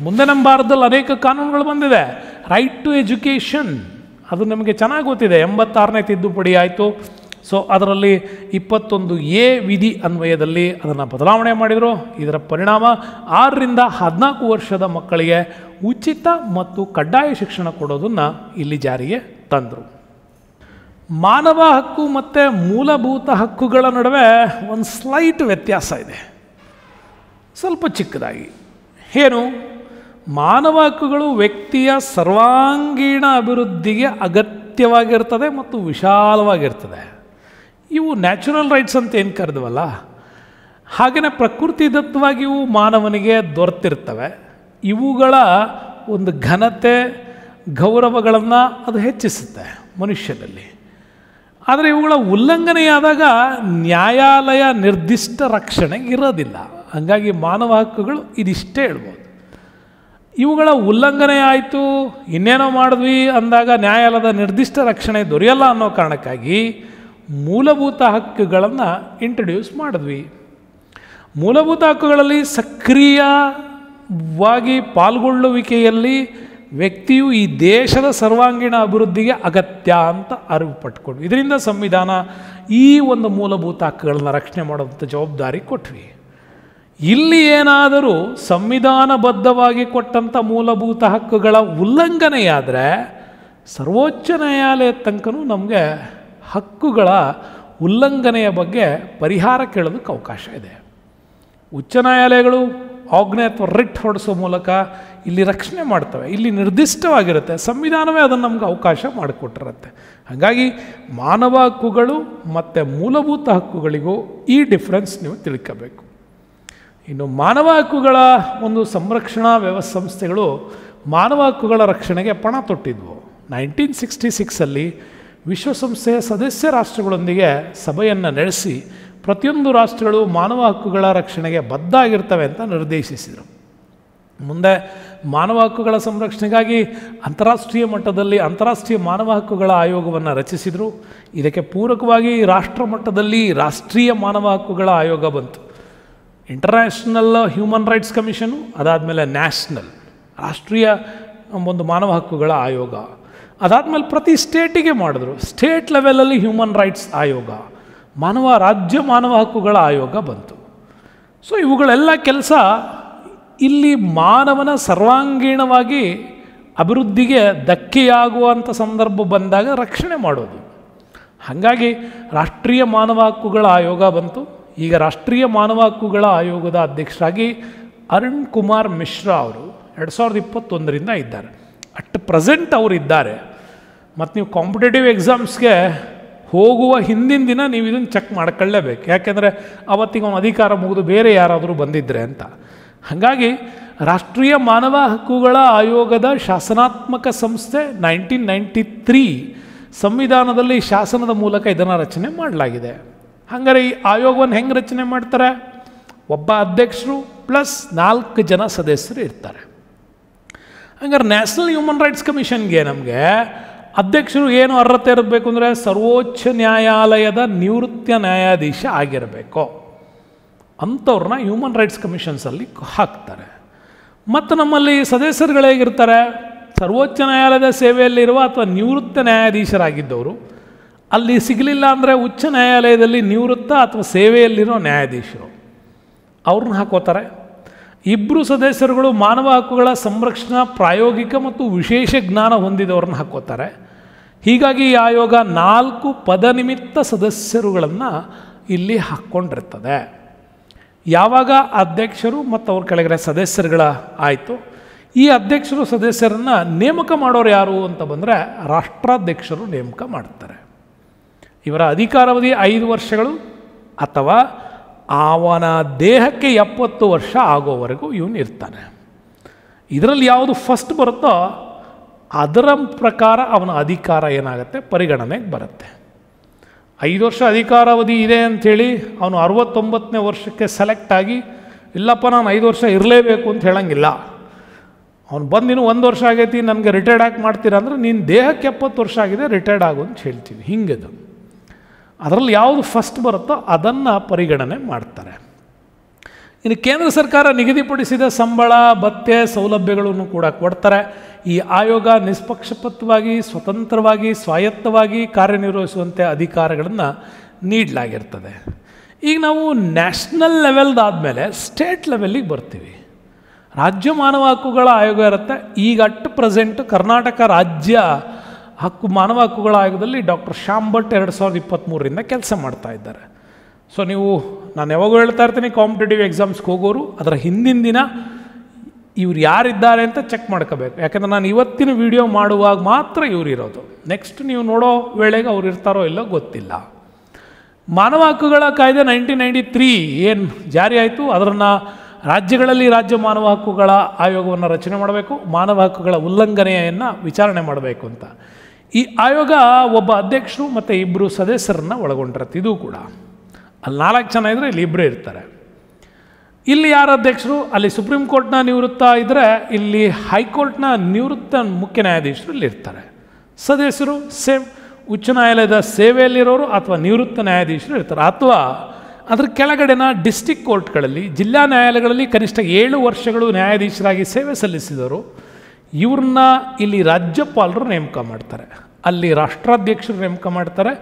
ಮುಂದೆ ನಮ್ಮ ಭಾರತದಲ್ಲಿ ಅನೇಕ ಕಾನೂನುಗಳು ಬಂದಿದೆ. ರೈಟ್ ಟು ಎಜುಕೇಷನ್ ಅದು ನಮಗೆ ಚೆನ್ನಾಗಿ ಗೊತ್ತಿದೆ. ಎಂಬತ್ತಾರನೇ ತಿದ್ದುಪಡಿ ಆಯಿತು. ಸೊ ಅದರಲ್ಲಿ ಇಪ್ಪತ್ತೊಂದು ಎ ವಿಧಿ ಅನ್ವಯದಲ್ಲಿ ಅದನ್ನು ಬದಲಾವಣೆ ಮಾಡಿದರು. ಇದರ ಪರಿಣಾಮ ಆರರಿಂದ ಹದಿನಾಲ್ಕು ವರ್ಷದ ಮಕ್ಕಳಿಗೆ ಉಚಿತ ಮತ್ತು ಕಡ್ಡಾಯ ಶಿಕ್ಷಣ ಕೊಡೋದನ್ನು ಇಲ್ಲಿ ಜಾರಿಗೆ ತಂದರು. ಮಾನವ ಹಕ್ಕು ಮತ್ತು ಮೂಲಭೂತ ಹಕ್ಕುಗಳ ನಡುವೆ ಒಂದು ಸ್ಲೈಟ್ ವ್ಯತ್ಯಾಸ ಇದೆ. ಸ್ವಲ್ಪ ಚಿಕ್ಕದಾಗಿ. ಏನು? ಮಾನವ ಹಕ್ಕುಗಳು ವ್ಯಕ್ತಿಯ ಸರ್ವಾಂಗೀಣ ಅಭಿವೃದ್ಧಿಗೆ ಅಗತ್ಯವಾಗಿರ್ತದೆ ಮತ್ತು ವಿಶಾಲವಾಗಿರ್ತದೆ. ಇವು ನ್ಯಾಚುರಲ್ ರೈಟ್ಸ್ ಅಂತ ಏನು ಕರೆದವಲ್ಲ? ಹಾಗೆಯೇ ಇವು ಮಾನವನಿಗೆ ದೊರೆತಿರ್ತವೆ. ಇವುಗಳ ಒಂದು ಘನತೆ, ಗೌರವಗಳನ್ನು ಅದು ಹೆಚ್ಚಿಸುತ್ತೆ ಮನುಷ್ಯನಲ್ಲಿ. ಆದರೆ ಇವುಗಳ ಉಲ್ಲಂಘನೆಯಾದಾಗ ನ್ಯಾಯಾಲಯ ನಿರ್ದಿಷ್ಟ ರಕ್ಷಣೆ ಇರೋದಿಲ್ಲ. ಹಾಗಾಗಿ ಮಾನವ ಹಕ್ಕುಗಳು ಇದಿಷ್ಟೇ ಹೇಳ್ಬೋದು. ಇವುಗಳ ಉಲ್ಲಂಘನೆ ಆಯಿತು, ಇನ್ನೇನೋ ಮಾಡಿದ್ವಿ ಅಂದಾಗ ನ್ಯಾಯಾಲಯದ ನಿರ್ದಿಷ್ಟ ರಕ್ಷಣೆ ದೊರೆಯಲ್ಲ ಅನ್ನೋ ಕಾರಣಕ್ಕಾಗಿ ಮೂಲಭೂತ ಹಕ್ಕುಗಳನ್ನು ಇಂಟ್ರಡ್ಯೂಸ್ ಮಾಡಿದ್ವಿ. ಮೂಲಭೂತ ಹಕ್ಕುಗಳಲ್ಲಿ ಸಕ್ರಿಯವಾಗಿ ಪಾಲ್ಗೊಳ್ಳುವಿಕೆಯಲ್ಲಿ ವ್ಯಕ್ತಿಯು ಈ ದೇಶದ ಸರ್ವಾಂಗೀಣ ಅಭಿವೃದ್ಧಿಗೆ ಅಗತ್ಯ ಅಂತ ಅರಿವು ಪಟ್ಕೊಂಡ್ವಿ. ಇದರಿಂದ ಸಂವಿಧಾನ ಈ ಒಂದು ಮೂಲಭೂತ ಹಕ್ಕುಗಳನ್ನು ರಕ್ಷಣೆ ಮಾಡುವಂಥ ಜವಾಬ್ದಾರಿ ಕೊಟ್ವಿ. ಇಲ್ಲಿ ಏನಾದರೂ ಸಂವಿಧಾನಬದ್ಧವಾಗಿ ಕೊಟ್ಟಂಥ ಮೂಲಭೂತ ಹಕ್ಕುಗಳ ಉಲ್ಲಂಘನೆಯಾದರೆ ಸರ್ವೋಚ್ಚ ನ್ಯಾಯಾಲಯದ ತನಕನೂ ನಮಗೆ ಹಕ್ಕುಗಳ ಉಲ್ಲಂಘನೆಯ ಬಗ್ಗೆ ಪರಿಹಾರ ಕೇಳೋದಕ್ಕೆ ಅವಕಾಶ ಇದೆ. ಉಚ್ಚ ನ್ಯಾಯಾಲಯಗಳು ಆಜ್ಞೆ ಅಥವಾ ರಿಟ್ ಹೊರಡಿಸೋ ಮೂಲಕ ಇಲ್ಲಿ ರಕ್ಷಣೆ ಮಾಡ್ತವೆ. ಇಲ್ಲಿ ನಿರ್ದಿಷ್ಟವಾಗಿರುತ್ತೆ. ಸಂವಿಧಾನವೇ ಅದನ್ನು ನಮ್ಗೆ ಅವಕಾಶ ಮಾಡಿಕೊಟ್ಟಿರುತ್ತೆ. ಹಾಗಾಗಿ ಮಾನವ ಹಕ್ಕುಗಳು ಮತ್ತು ಮೂಲಭೂತ ಹಕ್ಕುಗಳಿಗೂ ಈ ಡಿಫ್ರೆನ್ಸ್ ನೀವು ತಿಳ್ಕೋಬೇಕು. ಇನ್ನು ಮಾನವ ಹಕ್ಕುಗಳ ಒಂದು ಸಂರಕ್ಷಣಾ ವ್ಯವ ಸಂಸ್ಥೆಗಳು ಮಾನವ ಹಕ್ಕುಗಳ ರಕ್ಷಣೆಗೆ ಪಣ ತೊಟ್ಟಿದ್ವು. ನೈನ್ಟೀನ್ ಸಿಕ್ಸ್ಟಿ ಸಿಕ್ಸಲ್ಲಿ ವಿಶ್ವಸಂಸ್ಥೆಯ ಸದಸ್ಯ ರಾಷ್ಟ್ರಗಳೊಂದಿಗೆ ಸಭೆಯನ್ನು ನಡೆಸಿ ಪ್ರತಿಯೊಂದು ರಾಷ್ಟ್ರಗಳು ಮಾನವ ಹಕ್ಕುಗಳ ರಕ್ಷಣೆಗೆ ಬದ್ಧ ಆಗಿರ್ತವೆ ಅಂತ ನಿರ್ದೇಶಿಸಿದರು. ಮುಂದೆ ಮಾನವ ಹಕ್ಕುಗಳ ಸಂರಕ್ಷಣೆಗಾಗಿ ಅಂತಾರಾಷ್ಟ್ರೀಯ ಮಟ್ಟದಲ್ಲಿ ಅಂತಾರಾಷ್ಟ್ರೀಯ ಮಾನವ ಹಕ್ಕುಗಳ ಆಯೋಗವನ್ನು ರಚಿಸಿದರು. ಇದಕ್ಕೆ ಪೂರಕವಾಗಿ ರಾಷ್ಟ್ರ ಮಟ್ಟದಲ್ಲಿ ರಾಷ್ಟ್ರೀಯ ಮಾನವ ಹಕ್ಕುಗಳ ಆಯೋಗ ಬಂತು. ಇಂಟರ್ನ್ಯಾಷನಲ್ ಹ್ಯೂಮನ್ ರೈಟ್ಸ್ ಕಮಿಷನು ಅದಾದಮೇಲೆ ನ್ಯಾಷನಲ್ ರಾಷ್ಟ್ರೀಯ ಒಂದು ಮಾನವ ಹಕ್ಕುಗಳ ಆಯೋಗ. ಅದಾದಮೇಲೆ ಪ್ರತಿ ಸ್ಟೇಟಿಗೆ ಮಾಡಿದ್ರು. ಸ್ಟೇಟ್ ಲೆವೆಲಲ್ಲಿ ಹ್ಯೂಮನ್ ರೈಟ್ಸ್ ಆಯೋಗ, ಮಾನವ, ರಾಜ್ಯ ಮಾನವ ಹಕ್ಕುಗಳ ಆಯೋಗ ಬಂತು. ಸೊ ಇವುಗಳೆಲ್ಲ ಕೆಲಸ ಇಲ್ಲಿ ಮಾನವನ ಸರ್ವಾಂಗೀಣವಾಗಿ ಅಭಿವೃದ್ಧಿಗೆ ಧಕ್ಕೆಯಾಗುವಂಥ ಸಂದರ್ಭ ಬಂದಾಗ ರಕ್ಷಣೆ ಮಾಡೋದು. ಹಾಗಾಗಿ ರಾಷ್ಟ್ರೀಯ ಮಾನವ ಹಕ್ಕುಗಳ ಆಯೋಗ ಬಂತು. ಈಗ ರಾಷ್ಟ್ರೀಯ ಮಾನವ ಹಕ್ಕುಗಳ ಆಯೋಗದ ಅಧ್ಯಕ್ಷರಾಗಿ ಅರುಣ್ ಕುಮಾರ್ ಮಿಶ್ರಾ ಅವರು ಎರಡು ಸಾವಿರದ ಇಪ್ಪತ್ತೊಂದರಿಂದ ಇದ್ದಾರೆ. ಅಟ್ ಪ್ರೆಸೆಂಟ್ ಅವರು ಇದ್ದಾರೆ. ಮತ್ತು ನೀವು ಕಾಂಪಿಟೇಟಿವ್ ಎಕ್ಸಾಮ್ಸ್ಗೆ ಹೋಗುವ ಹಿಂದಿನ ದಿನ ನೀವು ಇದನ್ನು ಚೆಕ್ ಮಾಡ್ಕೊಳ್ಳೇಬೇಕು. ಯಾಕೆಂದರೆ ಅವತ್ತಿಗೆ ಅವನು ಅಧಿಕಾರ ಮುಗಿದು ಬೇರೆ ಯಾರಾದರೂ ಬಂದಿದ್ದರೆ ಅಂತ. ಹಾಗಾಗಿ ರಾಷ್ಟ್ರೀಯ ಮಾನವ ಹಕ್ಕುಗಳ ಆಯೋಗದ ಶಾಸನಾತ್ಮಕ ಸಂಸ್ಥೆ ನೈನ್ಟೀನ್ ನೈಂಟಿ ತ್ರೀ ಸಂವಿಧಾನದಲ್ಲಿ ಶಾಸನದ ಮೂಲಕ ಇದನ್ನು ರಚನೆ ಮಾಡಲಾಗಿದೆ. ಹಾಗಾದರೆ ಈ ಆಯೋಗವನ್ನು ಹೆಂಗೆ ರಚನೆ ಮಾಡ್ತಾರೆ? ಒಬ್ಬ ಅಧ್ಯಕ್ಷರು ಪ್ಲಸ್ ನಾಲ್ಕು ಜನ ಸದಸ್ಯರು ಇರ್ತಾರೆ. ಹಂಗಾರೆ ನ್ಯಾಷನಲ್ ಹ್ಯೂಮನ್ ರೈಟ್ಸ್ ಕಮಿಷನ್ಗೆ ನಮಗೆ ಅಧ್ಯಕ್ಷರು ಏನು ಅರ್ಹತೆ ಇರಬೇಕು ಅಂದರೆ ಸರ್ವೋಚ್ಚ ನ್ಯಾಯಾಲಯದ ನಿವೃತ್ತ ನ್ಯಾಯಾಧೀಶ ಆಗಿರಬೇಕು. ಅಂಥವ್ರನ್ನ ಹ್ಯೂಮನ್ ರೈಟ್ಸ್ ಕಮಿಷನ್ಸಲ್ಲಿ ಹಾಕ್ತಾರೆ. ಮತ್ತು ನಮ್ಮಲ್ಲಿ ಸದಸ್ಯರುಗಳು ಹೇಗಿರ್ತಾರೆ? ಸರ್ವೋಚ್ಚ ನ್ಯಾಯಾಲಯದ ಸೇವೆಯಲ್ಲಿರುವ ಅಥವಾ ನಿವೃತ್ತ ನ್ಯಾಯಾಧೀಶರಾಗಿದ್ದವರು, ಅಲ್ಲಿ ಸಿಗಲಿಲ್ಲ ಅಂದರೆ ಉಚ್ಚ ನ್ಯಾಯಾಲಯದಲ್ಲಿ ನಿವೃತ್ತ ಅಥವಾ ಸೇವೆಯಲ್ಲಿರೋ ನ್ಯಾಯಾಧೀಶರು. ಅವ್ರನ್ನ ಹಾಕೋತಾರೆ. ಇಬ್ಬರು ಸದಸ್ಯರುಗಳು ಮಾನವ ಹಕ್ಕುಗಳ ಸಂರಕ್ಷಣಾ, ಪ್ರಾಯೋಗಿಕ ಮತ್ತು ವಿಶೇಷ ಜ್ಞಾನ ಹೊಂದಿದವ್ರನ್ನ ಹಾಕೋತಾರೆ. ಹೀಗಾಗಿ ಈ ಆಯೋಗ ನಾಲ್ಕು ಪದನಿಮಿತ್ತ ಸದಸ್ಯರುಗಳನ್ನು ಇಲ್ಲಿ ಹಾಕ್ಕೊಂಡಿರ್ತದೆ. ಯಾವಾಗ ಅಧ್ಯಕ್ಷರು ಮತ್ತು ಅವ್ರ ಕೆಳಗಡೆ ಸದಸ್ಯರುಗಳ ಆಯಿತು? ಈ ಅಧ್ಯಕ್ಷರು, ಸದಸ್ಯರನ್ನು ನೇಮಕ ಮಾಡೋರು ಯಾರು ಅಂತ ಬಂದರೆ ರಾಷ್ಟ್ರಾಧ್ಯಕ್ಷರು ನೇಮಕ ಮಾಡ್ತಾರೆ. ಇವರ ಅಧಿಕಾರಾವಧಿ ಐದು ವರ್ಷಗಳು ಅಥವಾ ಅವನ ದೇಹಕ್ಕೆ ಎಪ್ಪತ್ತು ವರ್ಷ ಆಗೋವರೆಗೂ ಇವನು ಇರ್ತಾನೆ. ಇದರಲ್ಲಿ ಯಾವುದು ಫಸ್ಟ್ ಬರುತ್ತೋ ಅದರ ಪ್ರಕಾರ ಅವನ ಅಧಿಕಾರ ಏನಾಗುತ್ತೆ? ಪರಿಗಣನೆಗೆ ಬರುತ್ತೆ. ಐದು ವರ್ಷ ಅಧಿಕಾರಾವಧಿ ಇದೆ ಅಂಥೇಳಿ ಅವನು ಅರವತ್ತೊಂಬತ್ತನೇ ವರ್ಷಕ್ಕೆ ಸೆಲೆಕ್ಟ್ ಆಗಿ, ಇಲ್ಲಪ್ಪ ನಾನು ಐದು ವರ್ಷ ಇರಲೇಬೇಕು ಅಂತ ಹೇಳಂಗಿಲ್ಲ. ಅವ್ನು ಬಂದಿನೂ ಒಂದು ವರ್ಷ ಆಗೈತಿ, ನನಗೆ ರಿಟೈರ್ಡ್ ಆಗಿ ಮಾಡ್ತೀರಾ ಅಂದರೆ ನಿನ್ನ ದೇಹಕ್ಕೆ ಎಪ್ಪತ್ತು ವರ್ಷ ಆಗಿದೆ ರಿಟೈರ್ಡ್ ಆಗು ಅಂತ ಹೇಳ್ತೀವಿ. ಹಿಂಗದು. ಅದರಲ್ಲಿ ಯಾವುದು ಫಸ್ಟ್ ಬರುತ್ತೋ ಅದನ್ನು ಪರಿಗಣನೆ ಮಾಡ್ತಾರೆ. ಇನ್ನು ಕೇಂದ್ರ ಸರ್ಕಾರ ನಿಗದಿಪಡಿಸಿದ ಸಂಬಳ, ಭತ್ಯೆ, ಸೌಲಭ್ಯಗಳನ್ನು ಕೂಡ ಕೊಡ್ತಾರೆ. ಈ ಆಯೋಗ ನಿಷ್ಪಕ್ಷಪಾತವಾಗಿ, ಸ್ವತಂತ್ರವಾಗಿ, ಸ್ವಾಯತ್ತವಾಗಿ ಕಾರ್ಯನಿರ್ವಹಿಸುವಂತೆ ಅಧಿಕಾರಗಳನ್ನು ನೀಡಲಾಗಿರ್ತದೆ. ಈಗ ನಾವು ನ್ಯಾಷನಲ್ ಲೆವೆಲ್ದಾದಮೇಲೆ ಸ್ಟೇಟ್ ಲೆವೆಲ್ಲಿಗೆ ಬರ್ತೀವಿ. ರಾಜ್ಯ ಮಾನವ ಹಕ್ಕುಗಳ ಆಯೋಗ ಇರುತ್ತೆ. ಈಗ ಅಟ್ ಪ್ರೆಸೆಂಟ್ ಕರ್ನಾಟಕ ರಾಜ್ಯ ಹಕ್ಕು ಮಾನವ ಹಕ್ಕುಗಳ ಆಯೋಗದಲ್ಲಿ ಡಾಕ್ಟರ್ ಶ್ಯಾಮ್ ಭಟ್ ಎರಡು ಸಾವಿರದ ಇಪ್ಪತ್ತ್ಮೂರರಿಂದ ಕೆಲಸ ಮಾಡ್ತಾ ಇದ್ದಾರೆ. ಸೊ ನೀವು, ನಾನು ಯಾವಾಗೂ ಹೇಳ್ತಾ ಇರ್ತೀನಿ ಕಾಂಪಿಟೇಟಿವ್ ಎಕ್ಸಾಮ್ಸ್ಗೆ ಹೋಗೋರು, ಅದರ ಹಿಂದಿನ ದಿನ ಇವ್ರು ಯಾರಿದ್ದಾರೆ ಅಂತ ಚೆಕ್ ಮಾಡ್ಕೋಬೇಕು. ಯಾಕಂದರೆ ನಾನು ಇವತ್ತಿನ ವಿಡಿಯೋ ಮಾಡುವಾಗ ಮಾತ್ರ ಇವ್ರು ಇರೋದು. ನೆಕ್ಸ್ಟ್ ನೀವು ನೋಡೋ ವೇಳೆಗೆ ಅವ್ರು ಇರ್ತಾರೋ ಇಲ್ಲೋ ಗೊತ್ತಿಲ್ಲ. ಮಾನವ ಹಕ್ಕುಗಳ ಕಾಯ್ದೆ ನೈನ್ಟೀನ್ ನೈಂಟಿ ತ್ರೀ ಏನು ಜಾರಿ ಆಯಿತು? ಅದನ್ನು ರಾಜ್ಯಗಳಲ್ಲಿ ರಾಜ್ಯ ಮಾನವ ಹಕ್ಕುಗಳ ಆಯೋಗವನ್ನು ರಚನೆ ಮಾಡಬೇಕು, ಮಾನವ ಹಕ್ಕುಗಳ ಉಲ್ಲಂಘನೆಯನ್ನು ವಿಚಾರಣೆ ಮಾಡಬೇಕು ಅಂತ. ಈ ಆಯೋಗ ಒಬ್ಬ ಅಧ್ಯಕ್ಷರು ಮತ್ತು ಇಬ್ಬರು ಸದಸ್ಯರನ್ನು ಒಳಗೊಂಡಿರುತ್ತೆ, ಇದು ಕೂಡ. ಅಲ್ಲಿ ನಾಲ್ಕು ಜನ ಇದ್ದರೆ ಇಲ್ಲಿ ಇಬ್ಬರೇ ಇರ್ತಾರೆ. ಇಲ್ಲಿ ಯಾರು ಅಧ್ಯಕ್ಷರು? ಅಲ್ಲಿ ಸುಪ್ರೀಂ ಕೋರ್ಟ್ನ ನಿವೃತ್ತ ಇದ್ದರೆ ಇಲ್ಲಿ ಹೈಕೋರ್ಟ್ನ ನಿವೃತ್ತ ಮುಖ್ಯ ನ್ಯಾಯಾಧೀಶರು ಇಲ್ಲಿ ಇರ್ತಾರೆ. ಸದಸ್ಯರು ಸೇಮ್, ಉಚ್ಚ ನ್ಯಾಯಾಲಯದ ಸೇವೆಯಲ್ಲಿರೋರು ಅಥವಾ ನಿವೃತ್ತ ನ್ಯಾಯಾಧೀಶರು ಇರ್ತಾರೆ. ಅಥವಾ ಅದ್ರ ಕೆಳಗಡೆನ ಡಿಸ್ಟಿಕ್ ಕೋರ್ಟ್ಗಳಲ್ಲಿ, ಜಿಲ್ಲಾ ನ್ಯಾಯಾಲಯಗಳಲ್ಲಿ ಕನಿಷ್ಠ ಏಳು ವರ್ಷಗಳು ನ್ಯಾಯಾಧೀಶರಾಗಿ ಸೇವೆ ಸಲ್ಲಿಸಿದವರು, ಇವ್ರನ್ನ ಇಲ್ಲಿ ರಾಜ್ಯಪಾಲರು ನೇಮಕ ಮಾಡ್ತಾರೆ. ಅಲ್ಲಿ ರಾಷ್ಟ್ರಾಧ್ಯಕ್ಷರು ನೇಮಕ ಮಾಡ್ತಾರೆ,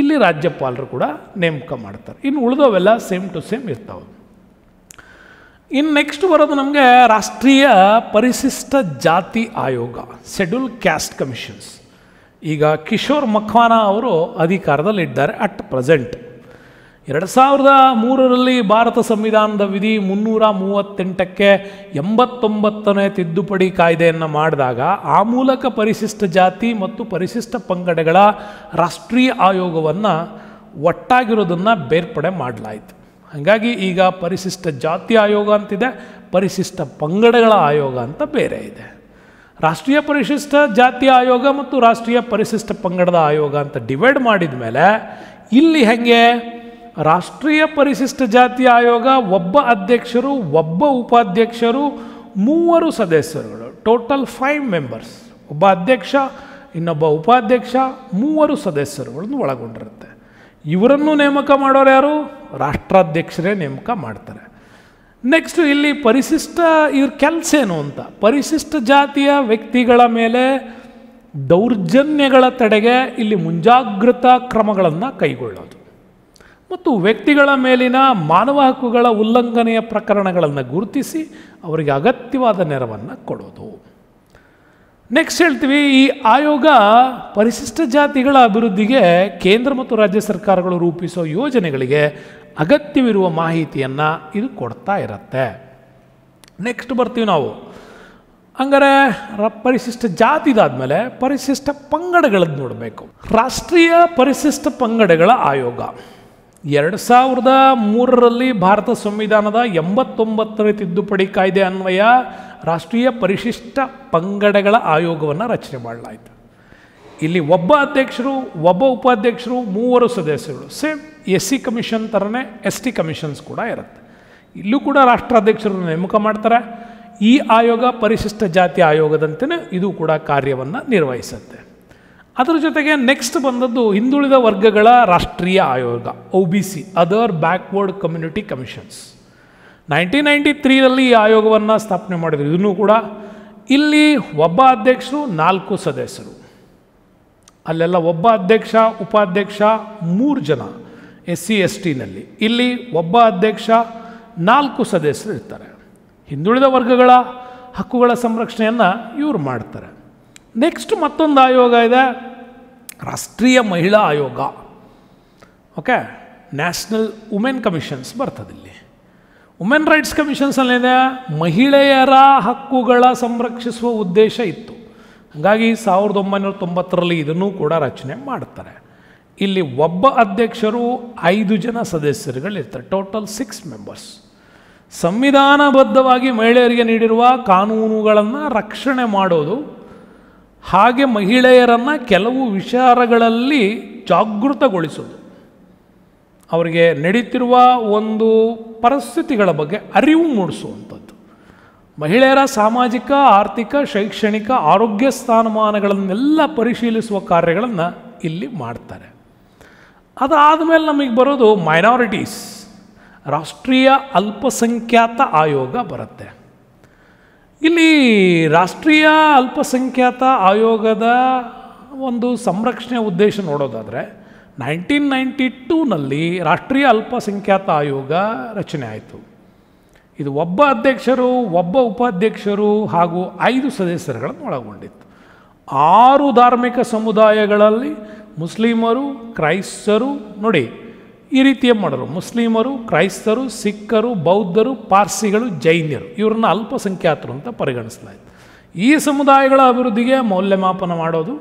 ಇಲ್ಲಿ ರಾಜ್ಯಪಾಲರು ಕೂಡ ನೇಮಕ ಮಾಡ್ತಾರೆ. ಇನ್ನು ಉಳಿದವೆಲ್ಲ ಸೇಮ್ ಟು ಸೇಮ್ ಇರ್ತಾವೆ. ಇನ್ನು ನೆಕ್ಸ್ಟ್ ಬರೋದು ನಮಗೆ ರಾಷ್ಟ್ರೀಯ ಪರಿಶಿಷ್ಟ ಜಾತಿ ಆಯೋಗ, ಶೆಡ್ಯೂಲ್ ಕ್ಯಾಸ್ಟ್ ಕಮಿಷನ್ಸ್. ಈಗ ಕಿಶೋರ್ ಮಖ್ವಾನ ಅವರು ಅಧಿಕಾರದಲ್ಲಿ ಇದ್ದಾರೆ ಅಟ್ ಪ್ರೆಸೆಂಟ್. ಎರಡು ಸಾವಿರದ ಮೂರರಲ್ಲಿ ಭಾರತ ಸಂವಿಧಾನದ ವಿಧಿ ಮುನ್ನೂರ ಮೂವತ್ತೆಂಟಕ್ಕೆ ಎಂಬತ್ತೊಂಬತ್ತನೇ ತಿದ್ದುಪಡಿ ಕಾಯ್ದೆಯನ್ನು ಮಾಡಿದಾಗ ಆ ಮೂಲಕ ಪರಿಶಿಷ್ಟ ಜಾತಿ ಮತ್ತು ಪರಿಶಿಷ್ಟ ಪಂಗಡಗಳ ರಾಷ್ಟ್ರೀಯ ಆಯೋಗವನ್ನು ಒಟ್ಟಾಗಿರೋದನ್ನು ಬೇರ್ಪಡೆ ಮಾಡಲಾಯಿತು. ಹಾಗಾಗಿ ಈಗ ಪರಿಶಿಷ್ಟ ಜಾತಿ ಆಯೋಗ ಅಂತಿದೆ, ಪರಿಶಿಷ್ಟ ಪಂಗಡಗಳ ಆಯೋಗ ಅಂತ ಬೇರೆ ಇದೆ. ರಾಷ್ಟ್ರೀಯ ಪರಿಶಿಷ್ಟ ಜಾತಿ ಆಯೋಗ ಮತ್ತು ರಾಷ್ಟ್ರೀಯ ಪರಿಶಿಷ್ಟ ಪಂಗಡದ ಆಯೋಗ ಅಂತ ಡಿವೈಡ್ ಮಾಡಿದ ಮೇಲೆ ಇಲ್ಲಿ ಹೆಂಗೆ ರಾಷ್ಟ್ರೀಯ ಪರಿಶಿಷ್ಟ ಜಾತಿ ಆಯೋಗ, ಒಬ್ಬ ಅಧ್ಯಕ್ಷರು, ಒಬ್ಬ ಉಪಾಧ್ಯಕ್ಷರು, ಮೂವರು ಸದಸ್ಯರುಗಳು, ಟೋಟಲ್ ಫೈವ್ ಮೆಂಬರ್ಸ್ ಒಬ್ಬ ಅಧ್ಯಕ್ಷ, ಇನ್ನೊಬ್ಬ ಉಪಾಧ್ಯಕ್ಷ, ಮೂವರು ಸದಸ್ಯರುಗಳನ್ನು ಒಳಗೊಂಡಿರುತ್ತೆ. ಇವರನ್ನು ನೇಮಕ ಮಾಡೋರು ಯಾರು? ರಾಷ್ಟ್ರಾಧ್ಯಕ್ಷರೇ ನೇಮಕ ಮಾಡ್ತಾರೆ. ನೆಕ್ಸ್ಟ್ ಇಲ್ಲಿ ಪರಿಶಿಷ್ಟ ಇವ್ರ ಕೆಲಸ ಏನು ಅಂತ? ಪರಿಶಿಷ್ಟ ಜಾತಿಯ ವ್ಯಕ್ತಿಗಳ ಮೇಲೆ ದೌರ್ಜನ್ಯಗಳ ತಡೆಗೆ ಇಲ್ಲಿ ಮುಂಜಾಗ್ರತಾ ಕ್ರಮಗಳನ್ನು ಕೈಗೊಳ್ಳೋದು. ಮತ್ತು ವ್ಯಕ್ತಿಗಳ ಮೇಲಿನ ಮಾನವ ಹಕ್ಕುಗಳ ಉಲ್ಲಂಘನೆಯ ಪ್ರಕರಣಗಳನ್ನು ಗುರುತಿಸಿ ಅವರಿಗೆ ಅಗತ್ಯವಾದ ನೆರವನ್ನು ಕೊಡೋದು. ನೆಕ್ಸ್ಟ್ ಹೇಳ್ತೀವಿ, ಈ ಆಯೋಗ ಪರಿಶಿಷ್ಟ ಜಾತಿಗಳ ಅಭಿವೃದ್ಧಿಗೆ ಕೇಂದ್ರ ಮತ್ತು ರಾಜ್ಯ ಸರ್ಕಾರಗಳು ರೂಪಿಸೋ ಯೋಜನೆಗಳಿಗೆ ಅಗತ್ಯವಿರುವ ಮಾಹಿತಿಯನ್ನು ಇದು ಕೊಡ್ತಾ ಇರುತ್ತೆ. ನೆಕ್ಸ್ಟ್ ಬರ್ತೀವಿ ನಾವು. ಹಂಗಾರೆ ಪರಿಶಿಷ್ಟ ಜಾತಿದಾದ್ಮೇಲೆ ಪರಿಶಿಷ್ಟ ಪಂಗಡಗಳದ್ದು ನೋಡಬೇಕು. ರಾಷ್ಟ್ರೀಯ ಪರಿಶಿಷ್ಟ ಪಂಗಡಗಳ ಆಯೋಗ. ಎರಡು ಸಾವಿರದ ಮೂರರಲ್ಲಿ ಭಾರತ ಸಂವಿಧಾನದ ಎಂಬತ್ತೊಂಬತ್ತನೇ ತಿದ್ದುಪಡಿ ಕಾಯ್ದೆ ಅನ್ವಯ ರಾಷ್ಟ್ರೀಯ ಪರಿಶಿಷ್ಟ ಪಂಗಡಗಳ ಆಯೋಗವನ್ನು ರಚನೆ ಮಾಡಲಾಯಿತು. ಇಲ್ಲಿ ಒಬ್ಬ ಅಧ್ಯಕ್ಷರು, ಒಬ್ಬ ಉಪಾಧ್ಯಕ್ಷರು, ಮೂವರು ಸದಸ್ಯರು. ಸೇಮ್ ಎಸ್ ಸಿ ಕಮಿಷನ್ ಥರನೇ ಎಸ್ ಟಿ ಕಮಿಷನ್ಸ್ ಕೂಡ ಇರುತ್ತೆ. ಇಲ್ಲೂ ಕೂಡ ರಾಷ್ಟ್ರಾಧ್ಯಕ್ಷರನ್ನು ನೇಮಕ ಮಾಡ್ತಾರೆ. ಈ ಆಯೋಗ ಪರಿಶಿಷ್ಟ ಜಾತಿ ಆಯೋಗದಂತೆಯೇ ಇದು ಕೂಡ ಕಾರ್ಯವನ್ನು ನಿರ್ವಹಿಸುತ್ತೆ. ಅದರ ಜೊತೆಗೆ ನೆಕ್ಸ್ಟ್ ಬಂದದ್ದು ಹಿಂದುಳಿದ ವರ್ಗಗಳ ರಾಷ್ಟ್ರೀಯ ಆಯೋಗ O B C other backward community commissions nineteen ninety ತ್ರೀಯಲ್ಲಿ ಈ ಆಯೋಗವನ್ನು ಸ್ಥಾಪನೆ ಮಾಡಿದ್ರು. ಇದನ್ನು ಕೂಡ ಇಲ್ಲಿ ಒಬ್ಬ ಅಧ್ಯಕ್ಷರು, ನಾಲ್ಕು ಸದಸ್ಯರು. ಅಲ್ಲೆಲ್ಲ ಒಬ್ಬ ಅಧ್ಯಕ್ಷ, ಉಪಾಧ್ಯಕ್ಷ, ಮೂರು ಜನ ಎಸ್ ಸಿ ಎಸ್ ಟಿನಲ್ಲಿ ಇಲ್ಲಿ ಒಬ್ಬ ಅಧ್ಯಕ್ಷ, ನಾಲ್ಕು ಸದಸ್ಯರು ಇರ್ತಾರೆ. ಹಿಂದುಳಿದ ವರ್ಗಗಳ ಹಕ್ಕುಗಳ ಸಂರಕ್ಷಣೆಯನ್ನು ಇವರು ಮಾಡ್ತಾರೆ. ನೆಕ್ಸ್ಟ್ ಮತ್ತೊಂದು ಆಯೋಗ ಇದೆ ರಾಷ್ಟ್ರೀಯ ಮಹಿಳಾ ಆಯೋಗ. ಓಕೆ ನ್ಯಾಷನಲ್ ವುಮೆನ್ ಕಮಿಷನ್ಸ್ ಬರ್ತದಿಲ್ಲಿ ವುಮೆನ್ ರೈಟ್ಸ್ ಕಮಿಷನ್ಸಲ್ಲಿದೆ ಮಹಿಳೆಯರ ಹಕ್ಕುಗಳ ಸಂರಕ್ಷಿಸುವ ಉದ್ದೇಶ ಇತ್ತು. ಹಾಗಾಗಿ ಸಾವಿರದ ಒಂಬೈನೂರ ತೊಂಬತ್ತರಲ್ಲಿ ಇದನ್ನು ಕೂಡ ರಚನೆ ಮಾಡ್ತಾರೆ. ಇಲ್ಲಿ ಒಬ್ಬ ಅಧ್ಯಕ್ಷರು ಐದು ಜನ ಸದಸ್ಯರುಗಳಿರ್ತಾರೆ. ಟೋಟಲ್ ಸಿಕ್ಸ್ ಮೆಂಬರ್ಸ್ ಸಂವಿಧಾನಬದ್ಧವಾಗಿ ಮಹಿಳೆಯರಿಗೆ ನೀಡಿರುವ ಕಾನೂನುಗಳನ್ನು ರಕ್ಷಣೆ ಮಾಡೋದು ಹಾಗೆ ಮಹಿಳೆಯರನ್ನು ಕೆಲವು ವಿಚಾರಗಳಲ್ಲಿ ಜಾಗೃತಗೊಳಿಸೋದು ಅವರಿಗೆ ನಡೀತಿರುವ ಒಂದು ಪರಿಸ್ಥಿತಿಗಳ ಬಗ್ಗೆ ಅರಿವು ಮೂಡಿಸುವಂಥದ್ದು. ಮಹಿಳೆಯರ ಸಾಮಾಜಿಕ, ಆರ್ಥಿಕ, ಶೈಕ್ಷಣಿಕ, ಆರೋಗ್ಯ ಸ್ಥಾನಮಾನಗಳನ್ನೆಲ್ಲ ಪರಿಶೀಲಿಸುವ ಕಾರ್ಯಗಳನ್ನು ಇಲ್ಲಿ ಮಾಡ್ತಾರೆ. ಅದಾದ ಮೇಲೆ ನಮಗೆ ಬರೋದು ಮೈನಾರಿಟೀಸ್ ರಾಷ್ಟ್ರೀಯ ಅಲ್ಪಸಂಖ್ಯಾತ ಆಯೋಗ ಬರುತ್ತೆ. ಇಲ್ಲಿ ರಾಷ್ಟ್ರೀಯ ಅಲ್ಪಸಂಖ್ಯಾತ ಆಯೋಗದ ಒಂದು ಸಂರಕ್ಷಣೆಯ ಉದ್ದೇಶ ನೋಡೋದಾದರೆ ನೈನ್ಟೀನ್ ನೈಂಟಿ ಟೂನಲ್ಲಿ ರಾಷ್ಟ್ರೀಯ ಅಲ್ಪಸಂಖ್ಯಾತ ಆಯೋಗ ರಚನೆ ಆಯಿತು. ಇದು ಒಬ್ಬ ಅಧ್ಯಕ್ಷರು, ಒಬ್ಬ ಉಪಾಧ್ಯಕ್ಷರು ಹಾಗೂ ಐದು ಸದಸ್ಯರುಗಳನ್ನು ಒಳಗೊಂಡಿತ್ತು. ಆರು ಧಾರ್ಮಿಕ ಸಮುದಾಯಗಳಲ್ಲಿ ಮುಸ್ಲಿಮರು, ಕ್ರೈಸ್ತರು ನೋಡಿ ಈ ರೀತಿಯ ಮಾಡೋರು. ಮುಸ್ಲಿಮರು, ಕ್ರೈಸ್ತರು, ಸಿಖ್ಖರು, ಬೌದ್ಧರು, ಪಾರ್ಸಿಗಳು, ಜೈನ್ಯರು. ಇವ್ರನ್ನ ಅಲ್ಪಸಂಖ್ಯಾತರು ಅಂತ ಪರಿಗಣಿಸಲಾಯಿತು. ಈ ಸಮುದಾಯಗಳ ಅಭಿವೃದ್ಧಿಗೆ ಮೌಲ್ಯಮಾಪನ ಮಾಡೋದು,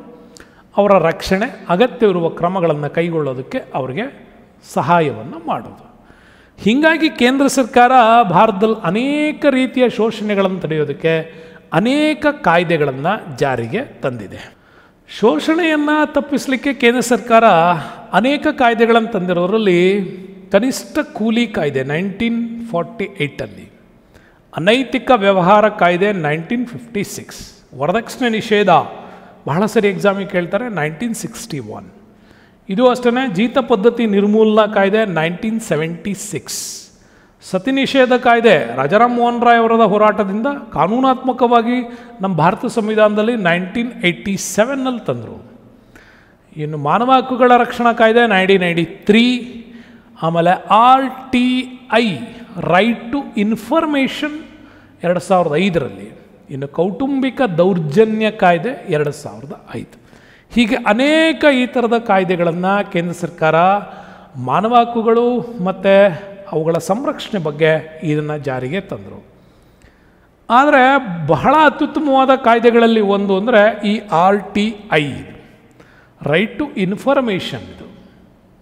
ಅವರ ರಕ್ಷಣೆ, ಅಗತ್ಯವಿರುವ ಕ್ರಮಗಳನ್ನು ಕೈಗೊಳ್ಳೋದಕ್ಕೆ ಅವರಿಗೆ ಸಹಾಯವನ್ನು ಮಾಡೋದು. ಹೀಗಾಗಿ ಕೇಂದ್ರ ಸರ್ಕಾರ ಭಾರತದಲ್ಲಿ ಅನೇಕ ರೀತಿಯ ಶೋಷಣೆಗಳನ್ನು ತಡೆಯೋದಕ್ಕೆ ಅನೇಕ ಕಾಯ್ದೆಗಳನ್ನು ಜಾರಿಗೆ ತಂದಿದೆ. ಶೋಷಣೆಯನ್ನು ತಪ್ಪಿಸಲಿಕ್ಕೆ ಕೇಂದ್ರ ಸರ್ಕಾರ ಅನೇಕ ಕಾಯ್ದೆಗಳನ್ನು ತಂದಿರೋರಲ್ಲಿ ಕನಿಷ್ಠ ಕೂಲಿ ಕಾಯ್ದೆ ನೈನ್ಟೀನ್ ಫಾರ್ಟಿ ಏಯ್ಟಲ್ಲಿ, ಅನೈತಿಕ ವ್ಯವಹಾರ ಕಾಯ್ದೆ ನೈನ್ಟೀನ್ ಫಿಫ್ಟಿ ಸಿಕ್ಸ್, ವರದಕ್ಷಿಣೆ ನಿಷೇಧ, ಬಹಳ ಸರಿ ಎಕ್ಸಾಮಿಗೆ ಕೇಳ್ತಾರೆ, ನೈನ್ಟೀನ್ ಸಿಕ್ಸ್ಟಿ ಒನ್. ಇದು ಅಷ್ಟೇ ಜೀತ ಪದ್ಧತಿ ನಿರ್ಮೂಲನಾ ಕಾಯ್ದೆ ನೈನ್ಟೀನ್ ಸೆವೆಂಟಿ ಸಿಕ್ಸ್. ಸತಿ ನಿಷೇಧ ಕಾಯ್ದೆ, ರಾಜಾರಾಮ್ ಮೋಹನ್ ರಾಯ್ ಅವರದ ಹೋರಾಟದಿಂದ ಕಾನೂನಾತ್ಮಕವಾಗಿ ನಮ್ಮ ಭಾರತ ಸಂವಿಧಾನದಲ್ಲಿ ನೈನ್ಟೀನ್ ಏಯ್ಟಿ ಸೆವೆನ್ನಲ್ಲಿ ತಂದರು. ಇನ್ನು ಮಾನವ ಹಕ್ಕುಗಳ ರಕ್ಷಣಾ ಕಾಯ್ದೆ ನೈನ್ಟೀನ್ ನೈಂಟಿ ತ್ರೀ ಆಮೇಲೆ R T I right to information ಎರಡು ಸಾವಿರದ ಐದರಲ್ಲಿ, ಇನ್ನು ಕೌಟುಂಬಿಕ ದೌರ್ಜನ್ಯ ಕಾಯ್ದೆ ಎರಡು ಸಾವಿರದ ಐದು. ಹೀಗೆ ಅನೇಕ ಈ ಥರದ ಕಾಯ್ದೆಗಳನ್ನು ಕೇಂದ್ರ ಸರ್ಕಾರ, ಮಾನವ ಹಕ್ಕುಗಳು ಮತ್ತು ಅವುಗಳ ಸಂರಕ್ಷಣೆ ಬಗ್ಗೆ ಇದನ್ನು ಜಾರಿಗೆ ತಂದರು. ಆದರೆ ಬಹಳ ಅತ್ಯುತ್ತಮವಾದ ಕಾಯ್ದೆಗಳಲ್ಲಿ ಒಂದು ಅಂದರೆ ಈ R T I right to information ಇದು.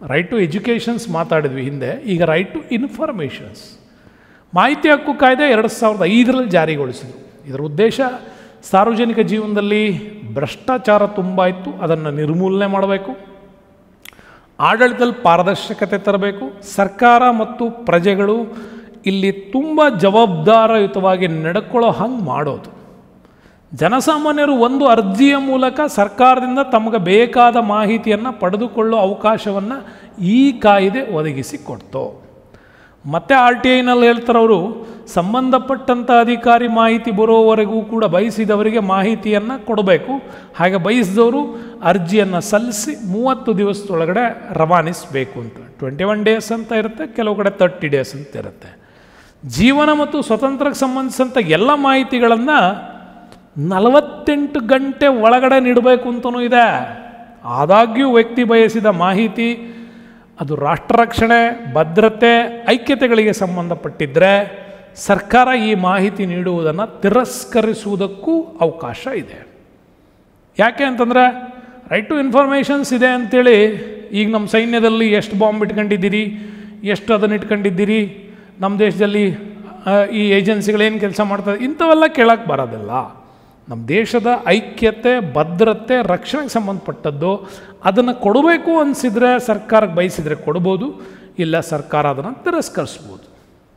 ರೈಟ್ ಟು ಎಜುಕೇಷನ್ಸ್ ಮಾತಾಡಿದ್ವಿ ಹಿಂದೆ. ಈಗ ರೈಟ್ ಟು ಇನ್ಫಾರ್ಮೇಷನ್ಸ್ ಮಾಹಿತಿ ಹಕ್ಕು ಕಾಯ್ದೆ ಎರಡು ಸಾವಿರದ ಐದರಲ್ಲಿ ಜಾರಿಗೊಳಿಸಿದರು. ಇದರ ಉದ್ದೇಶ ಸಾರ್ವಜನಿಕ ಜೀವನದಲ್ಲಿ ಭ್ರಷ್ಟಾಚಾರ ತುಂಬ ಇತ್ತು. ಅದನ್ನು ನಿರ್ಮೂಲನೆ ಮಾಡಬೇಕು. ಆಡಳಿತದಲ್ಲಿ ಪಾರದರ್ಶಕತೆ ತರಬೇಕು. ಸರ್ಕಾರ ಮತ್ತು ಪ್ರಜೆಗಳು ಇಲ್ಲಿ ತುಂಬ ಜವಾಬ್ದಾರಯುತವಾಗಿ ನಡ್ಕೊಳ್ಳೋ ಹಂಗೆ ಮಾಡೋದು. ಜನಸಾಮಾನ್ಯರು ಒಂದು ಅರ್ಜಿಯ ಮೂಲಕ ಸರ್ಕಾರದಿಂದ ತಮಗೆ ಬೇಕಾದ ಮಾಹಿತಿಯನ್ನು ಪಡೆದುಕೊಳ್ಳೋ ಅವಕಾಶವನ್ನು ಈ ಕಾಯಿದೆ ಒದಗಿಸಿ ಕೊಡ್ತು. ಮತ್ತೆ ಆರ್ ಟಿ ಐನಲ್ಲಿ ಹೇಳ್ತಾರವರು ಸಂಬಂಧಪಟ್ಟಂಥ ಅಧಿಕಾರಿ ಮಾಹಿತಿ ಬರೋವರೆಗೂ ಕೂಡ ಬಯಸಿದವರಿಗೆ ಮಾಹಿತಿಯನ್ನು ಕೊಡಬೇಕು. ಹಾಗೆ ಬಯಸಿದವರು ಅರ್ಜಿಯನ್ನು ಸಲ್ಲಿಸಿ ಮೂವತ್ತು ದಿವಸದೊಳಗಡೆ ರವಾನಿಸಬೇಕು ಅಂತ. ಟ್ವೆಂಟಿ ಒನ್ ಡೇಸ್ ಅಂತ ಇರುತ್ತೆ, ಕೆಲವು ಕಡೆ ತರ್ಟಿ ಡೇಸ್ ಅಂತ ಇರುತ್ತೆ. ಜೀವನ ಮತ್ತು ಸ್ವತಂತ್ರಕ್ಕೆ ಸಂಬಂಧಿಸಿದಂಥ ಎಲ್ಲ ಮಾಹಿತಿಗಳನ್ನು ನಲವತ್ತೆಂಟು ಗಂಟೆ ಒಳಗಡೆ ನೀಡಬೇಕು ಅಂತಲೂ ಇದೆ. ಆದಾಗ್ಯೂ ವ್ಯಕ್ತಿ ಬಯಸಿದ ಮಾಹಿತಿ, ಅದು ರಾಷ್ಟ್ರ ರಕ್ಷಣೆ, ಭದ್ರತೆ, ಐಕ್ಯತೆಗಳಿಗೆ ಸಂಬಂಧಪಟ್ಟಿದ್ದರೆ ಸರ್ಕಾರ ಈ ಮಾಹಿತಿ ನೀಡುವುದನ್ನು ತಿರಸ್ಕರಿಸುವುದಕ್ಕೂ ಅವಕಾಶ ಇದೆ. ಯಾಕೆ ಅಂತಂದರೆ ರೈಟ್ ಟು ಇನ್ಫಾರ್ಮೇಷನ್ಸ್ ಇದೆ ಅಂಥೇಳಿ ಈಗ ನಮ್ಮ ಸೈನ್ಯದಲ್ಲಿ ಎಷ್ಟು ಬಾಂಬ್ ಇಟ್ಕೊಂಡಿದ್ದೀರಿ, ಎಷ್ಟು ಅದನ್ನು ಇಟ್ಕೊಂಡಿದ್ದೀರಿ, ನಮ್ಮ ದೇಶದಲ್ಲಿ ಈ ಏಜೆನ್ಸಿಗಳೇನು ಕೆಲಸ ಮಾಡ್ತದೆ ಇಂಥವೆಲ್ಲ ಕೇಳಕ್ಕೆ ಬರೋದಿಲ್ಲ. ನಮ್ಮ ದೇಶದ ಐಕ್ಯತೆ, ಭದ್ರತೆ, ರಕ್ಷಣೆಗೆ ಸಂಬಂಧಪಟ್ಟದ್ದು ಅದನ್ನು ಕೊಡಬೇಕು ಅನಿಸಿದರೆ ಸರ್ಕಾರಕ್ಕೆ ಬಯಸಿದರೆ ಕೊಡ್ಬೋದು, ಇಲ್ಲ ಸರ್ಕಾರ ಅದನ್ನು ತಿರಸ್ಕರಿಸ್ಬೋದು.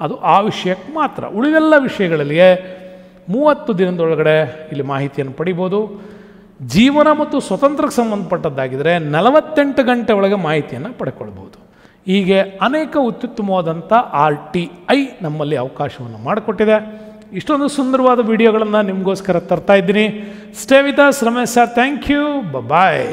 ಅದು ಆ ವಿಷಯಕ್ಕೆ ಮಾತ್ರ. ಉಳಿದೆಲ್ಲ ವಿಷಯಗಳಲ್ಲಿ ಮೂವತ್ತು ದಿನದೊಳಗಡೆ ಇಲ್ಲಿ ಮಾಹಿತಿಯನ್ನು ಪಡಿಬೋದು. ಜೀವನ ಮತ್ತು ಸ್ವತಂತ್ರಕ್ಕೆ ಸಂಬಂಧಪಟ್ಟದ್ದಾಗಿದ್ದರೆ ನಲವತ್ತೆಂಟು ಗಂಟೆ ಒಳಗೆ ಮಾಹಿತಿಯನ್ನು ಪಡ್ಕೊಳ್ಬೋದು. ಹೀಗೆ ಅನೇಕ ಅತ್ಯುತ್ತಮವಾದಂಥ ಆರ್ ಟಿ ಐ ನಮ್ಮಲ್ಲಿ ಅವಕಾಶವನ್ನು ಮಾಡಿಕೊಟ್ಟಿದೆ. ಇಷ್ಟೊಂದು ಸುಂದರವಾದ ವಿಡಿಯೋಗಳನ್ನು ನಿಮಗೋಸ್ಕರ ತರ್ತಾ ಇದ್ದೀನಿ. Stay with sir thank you bye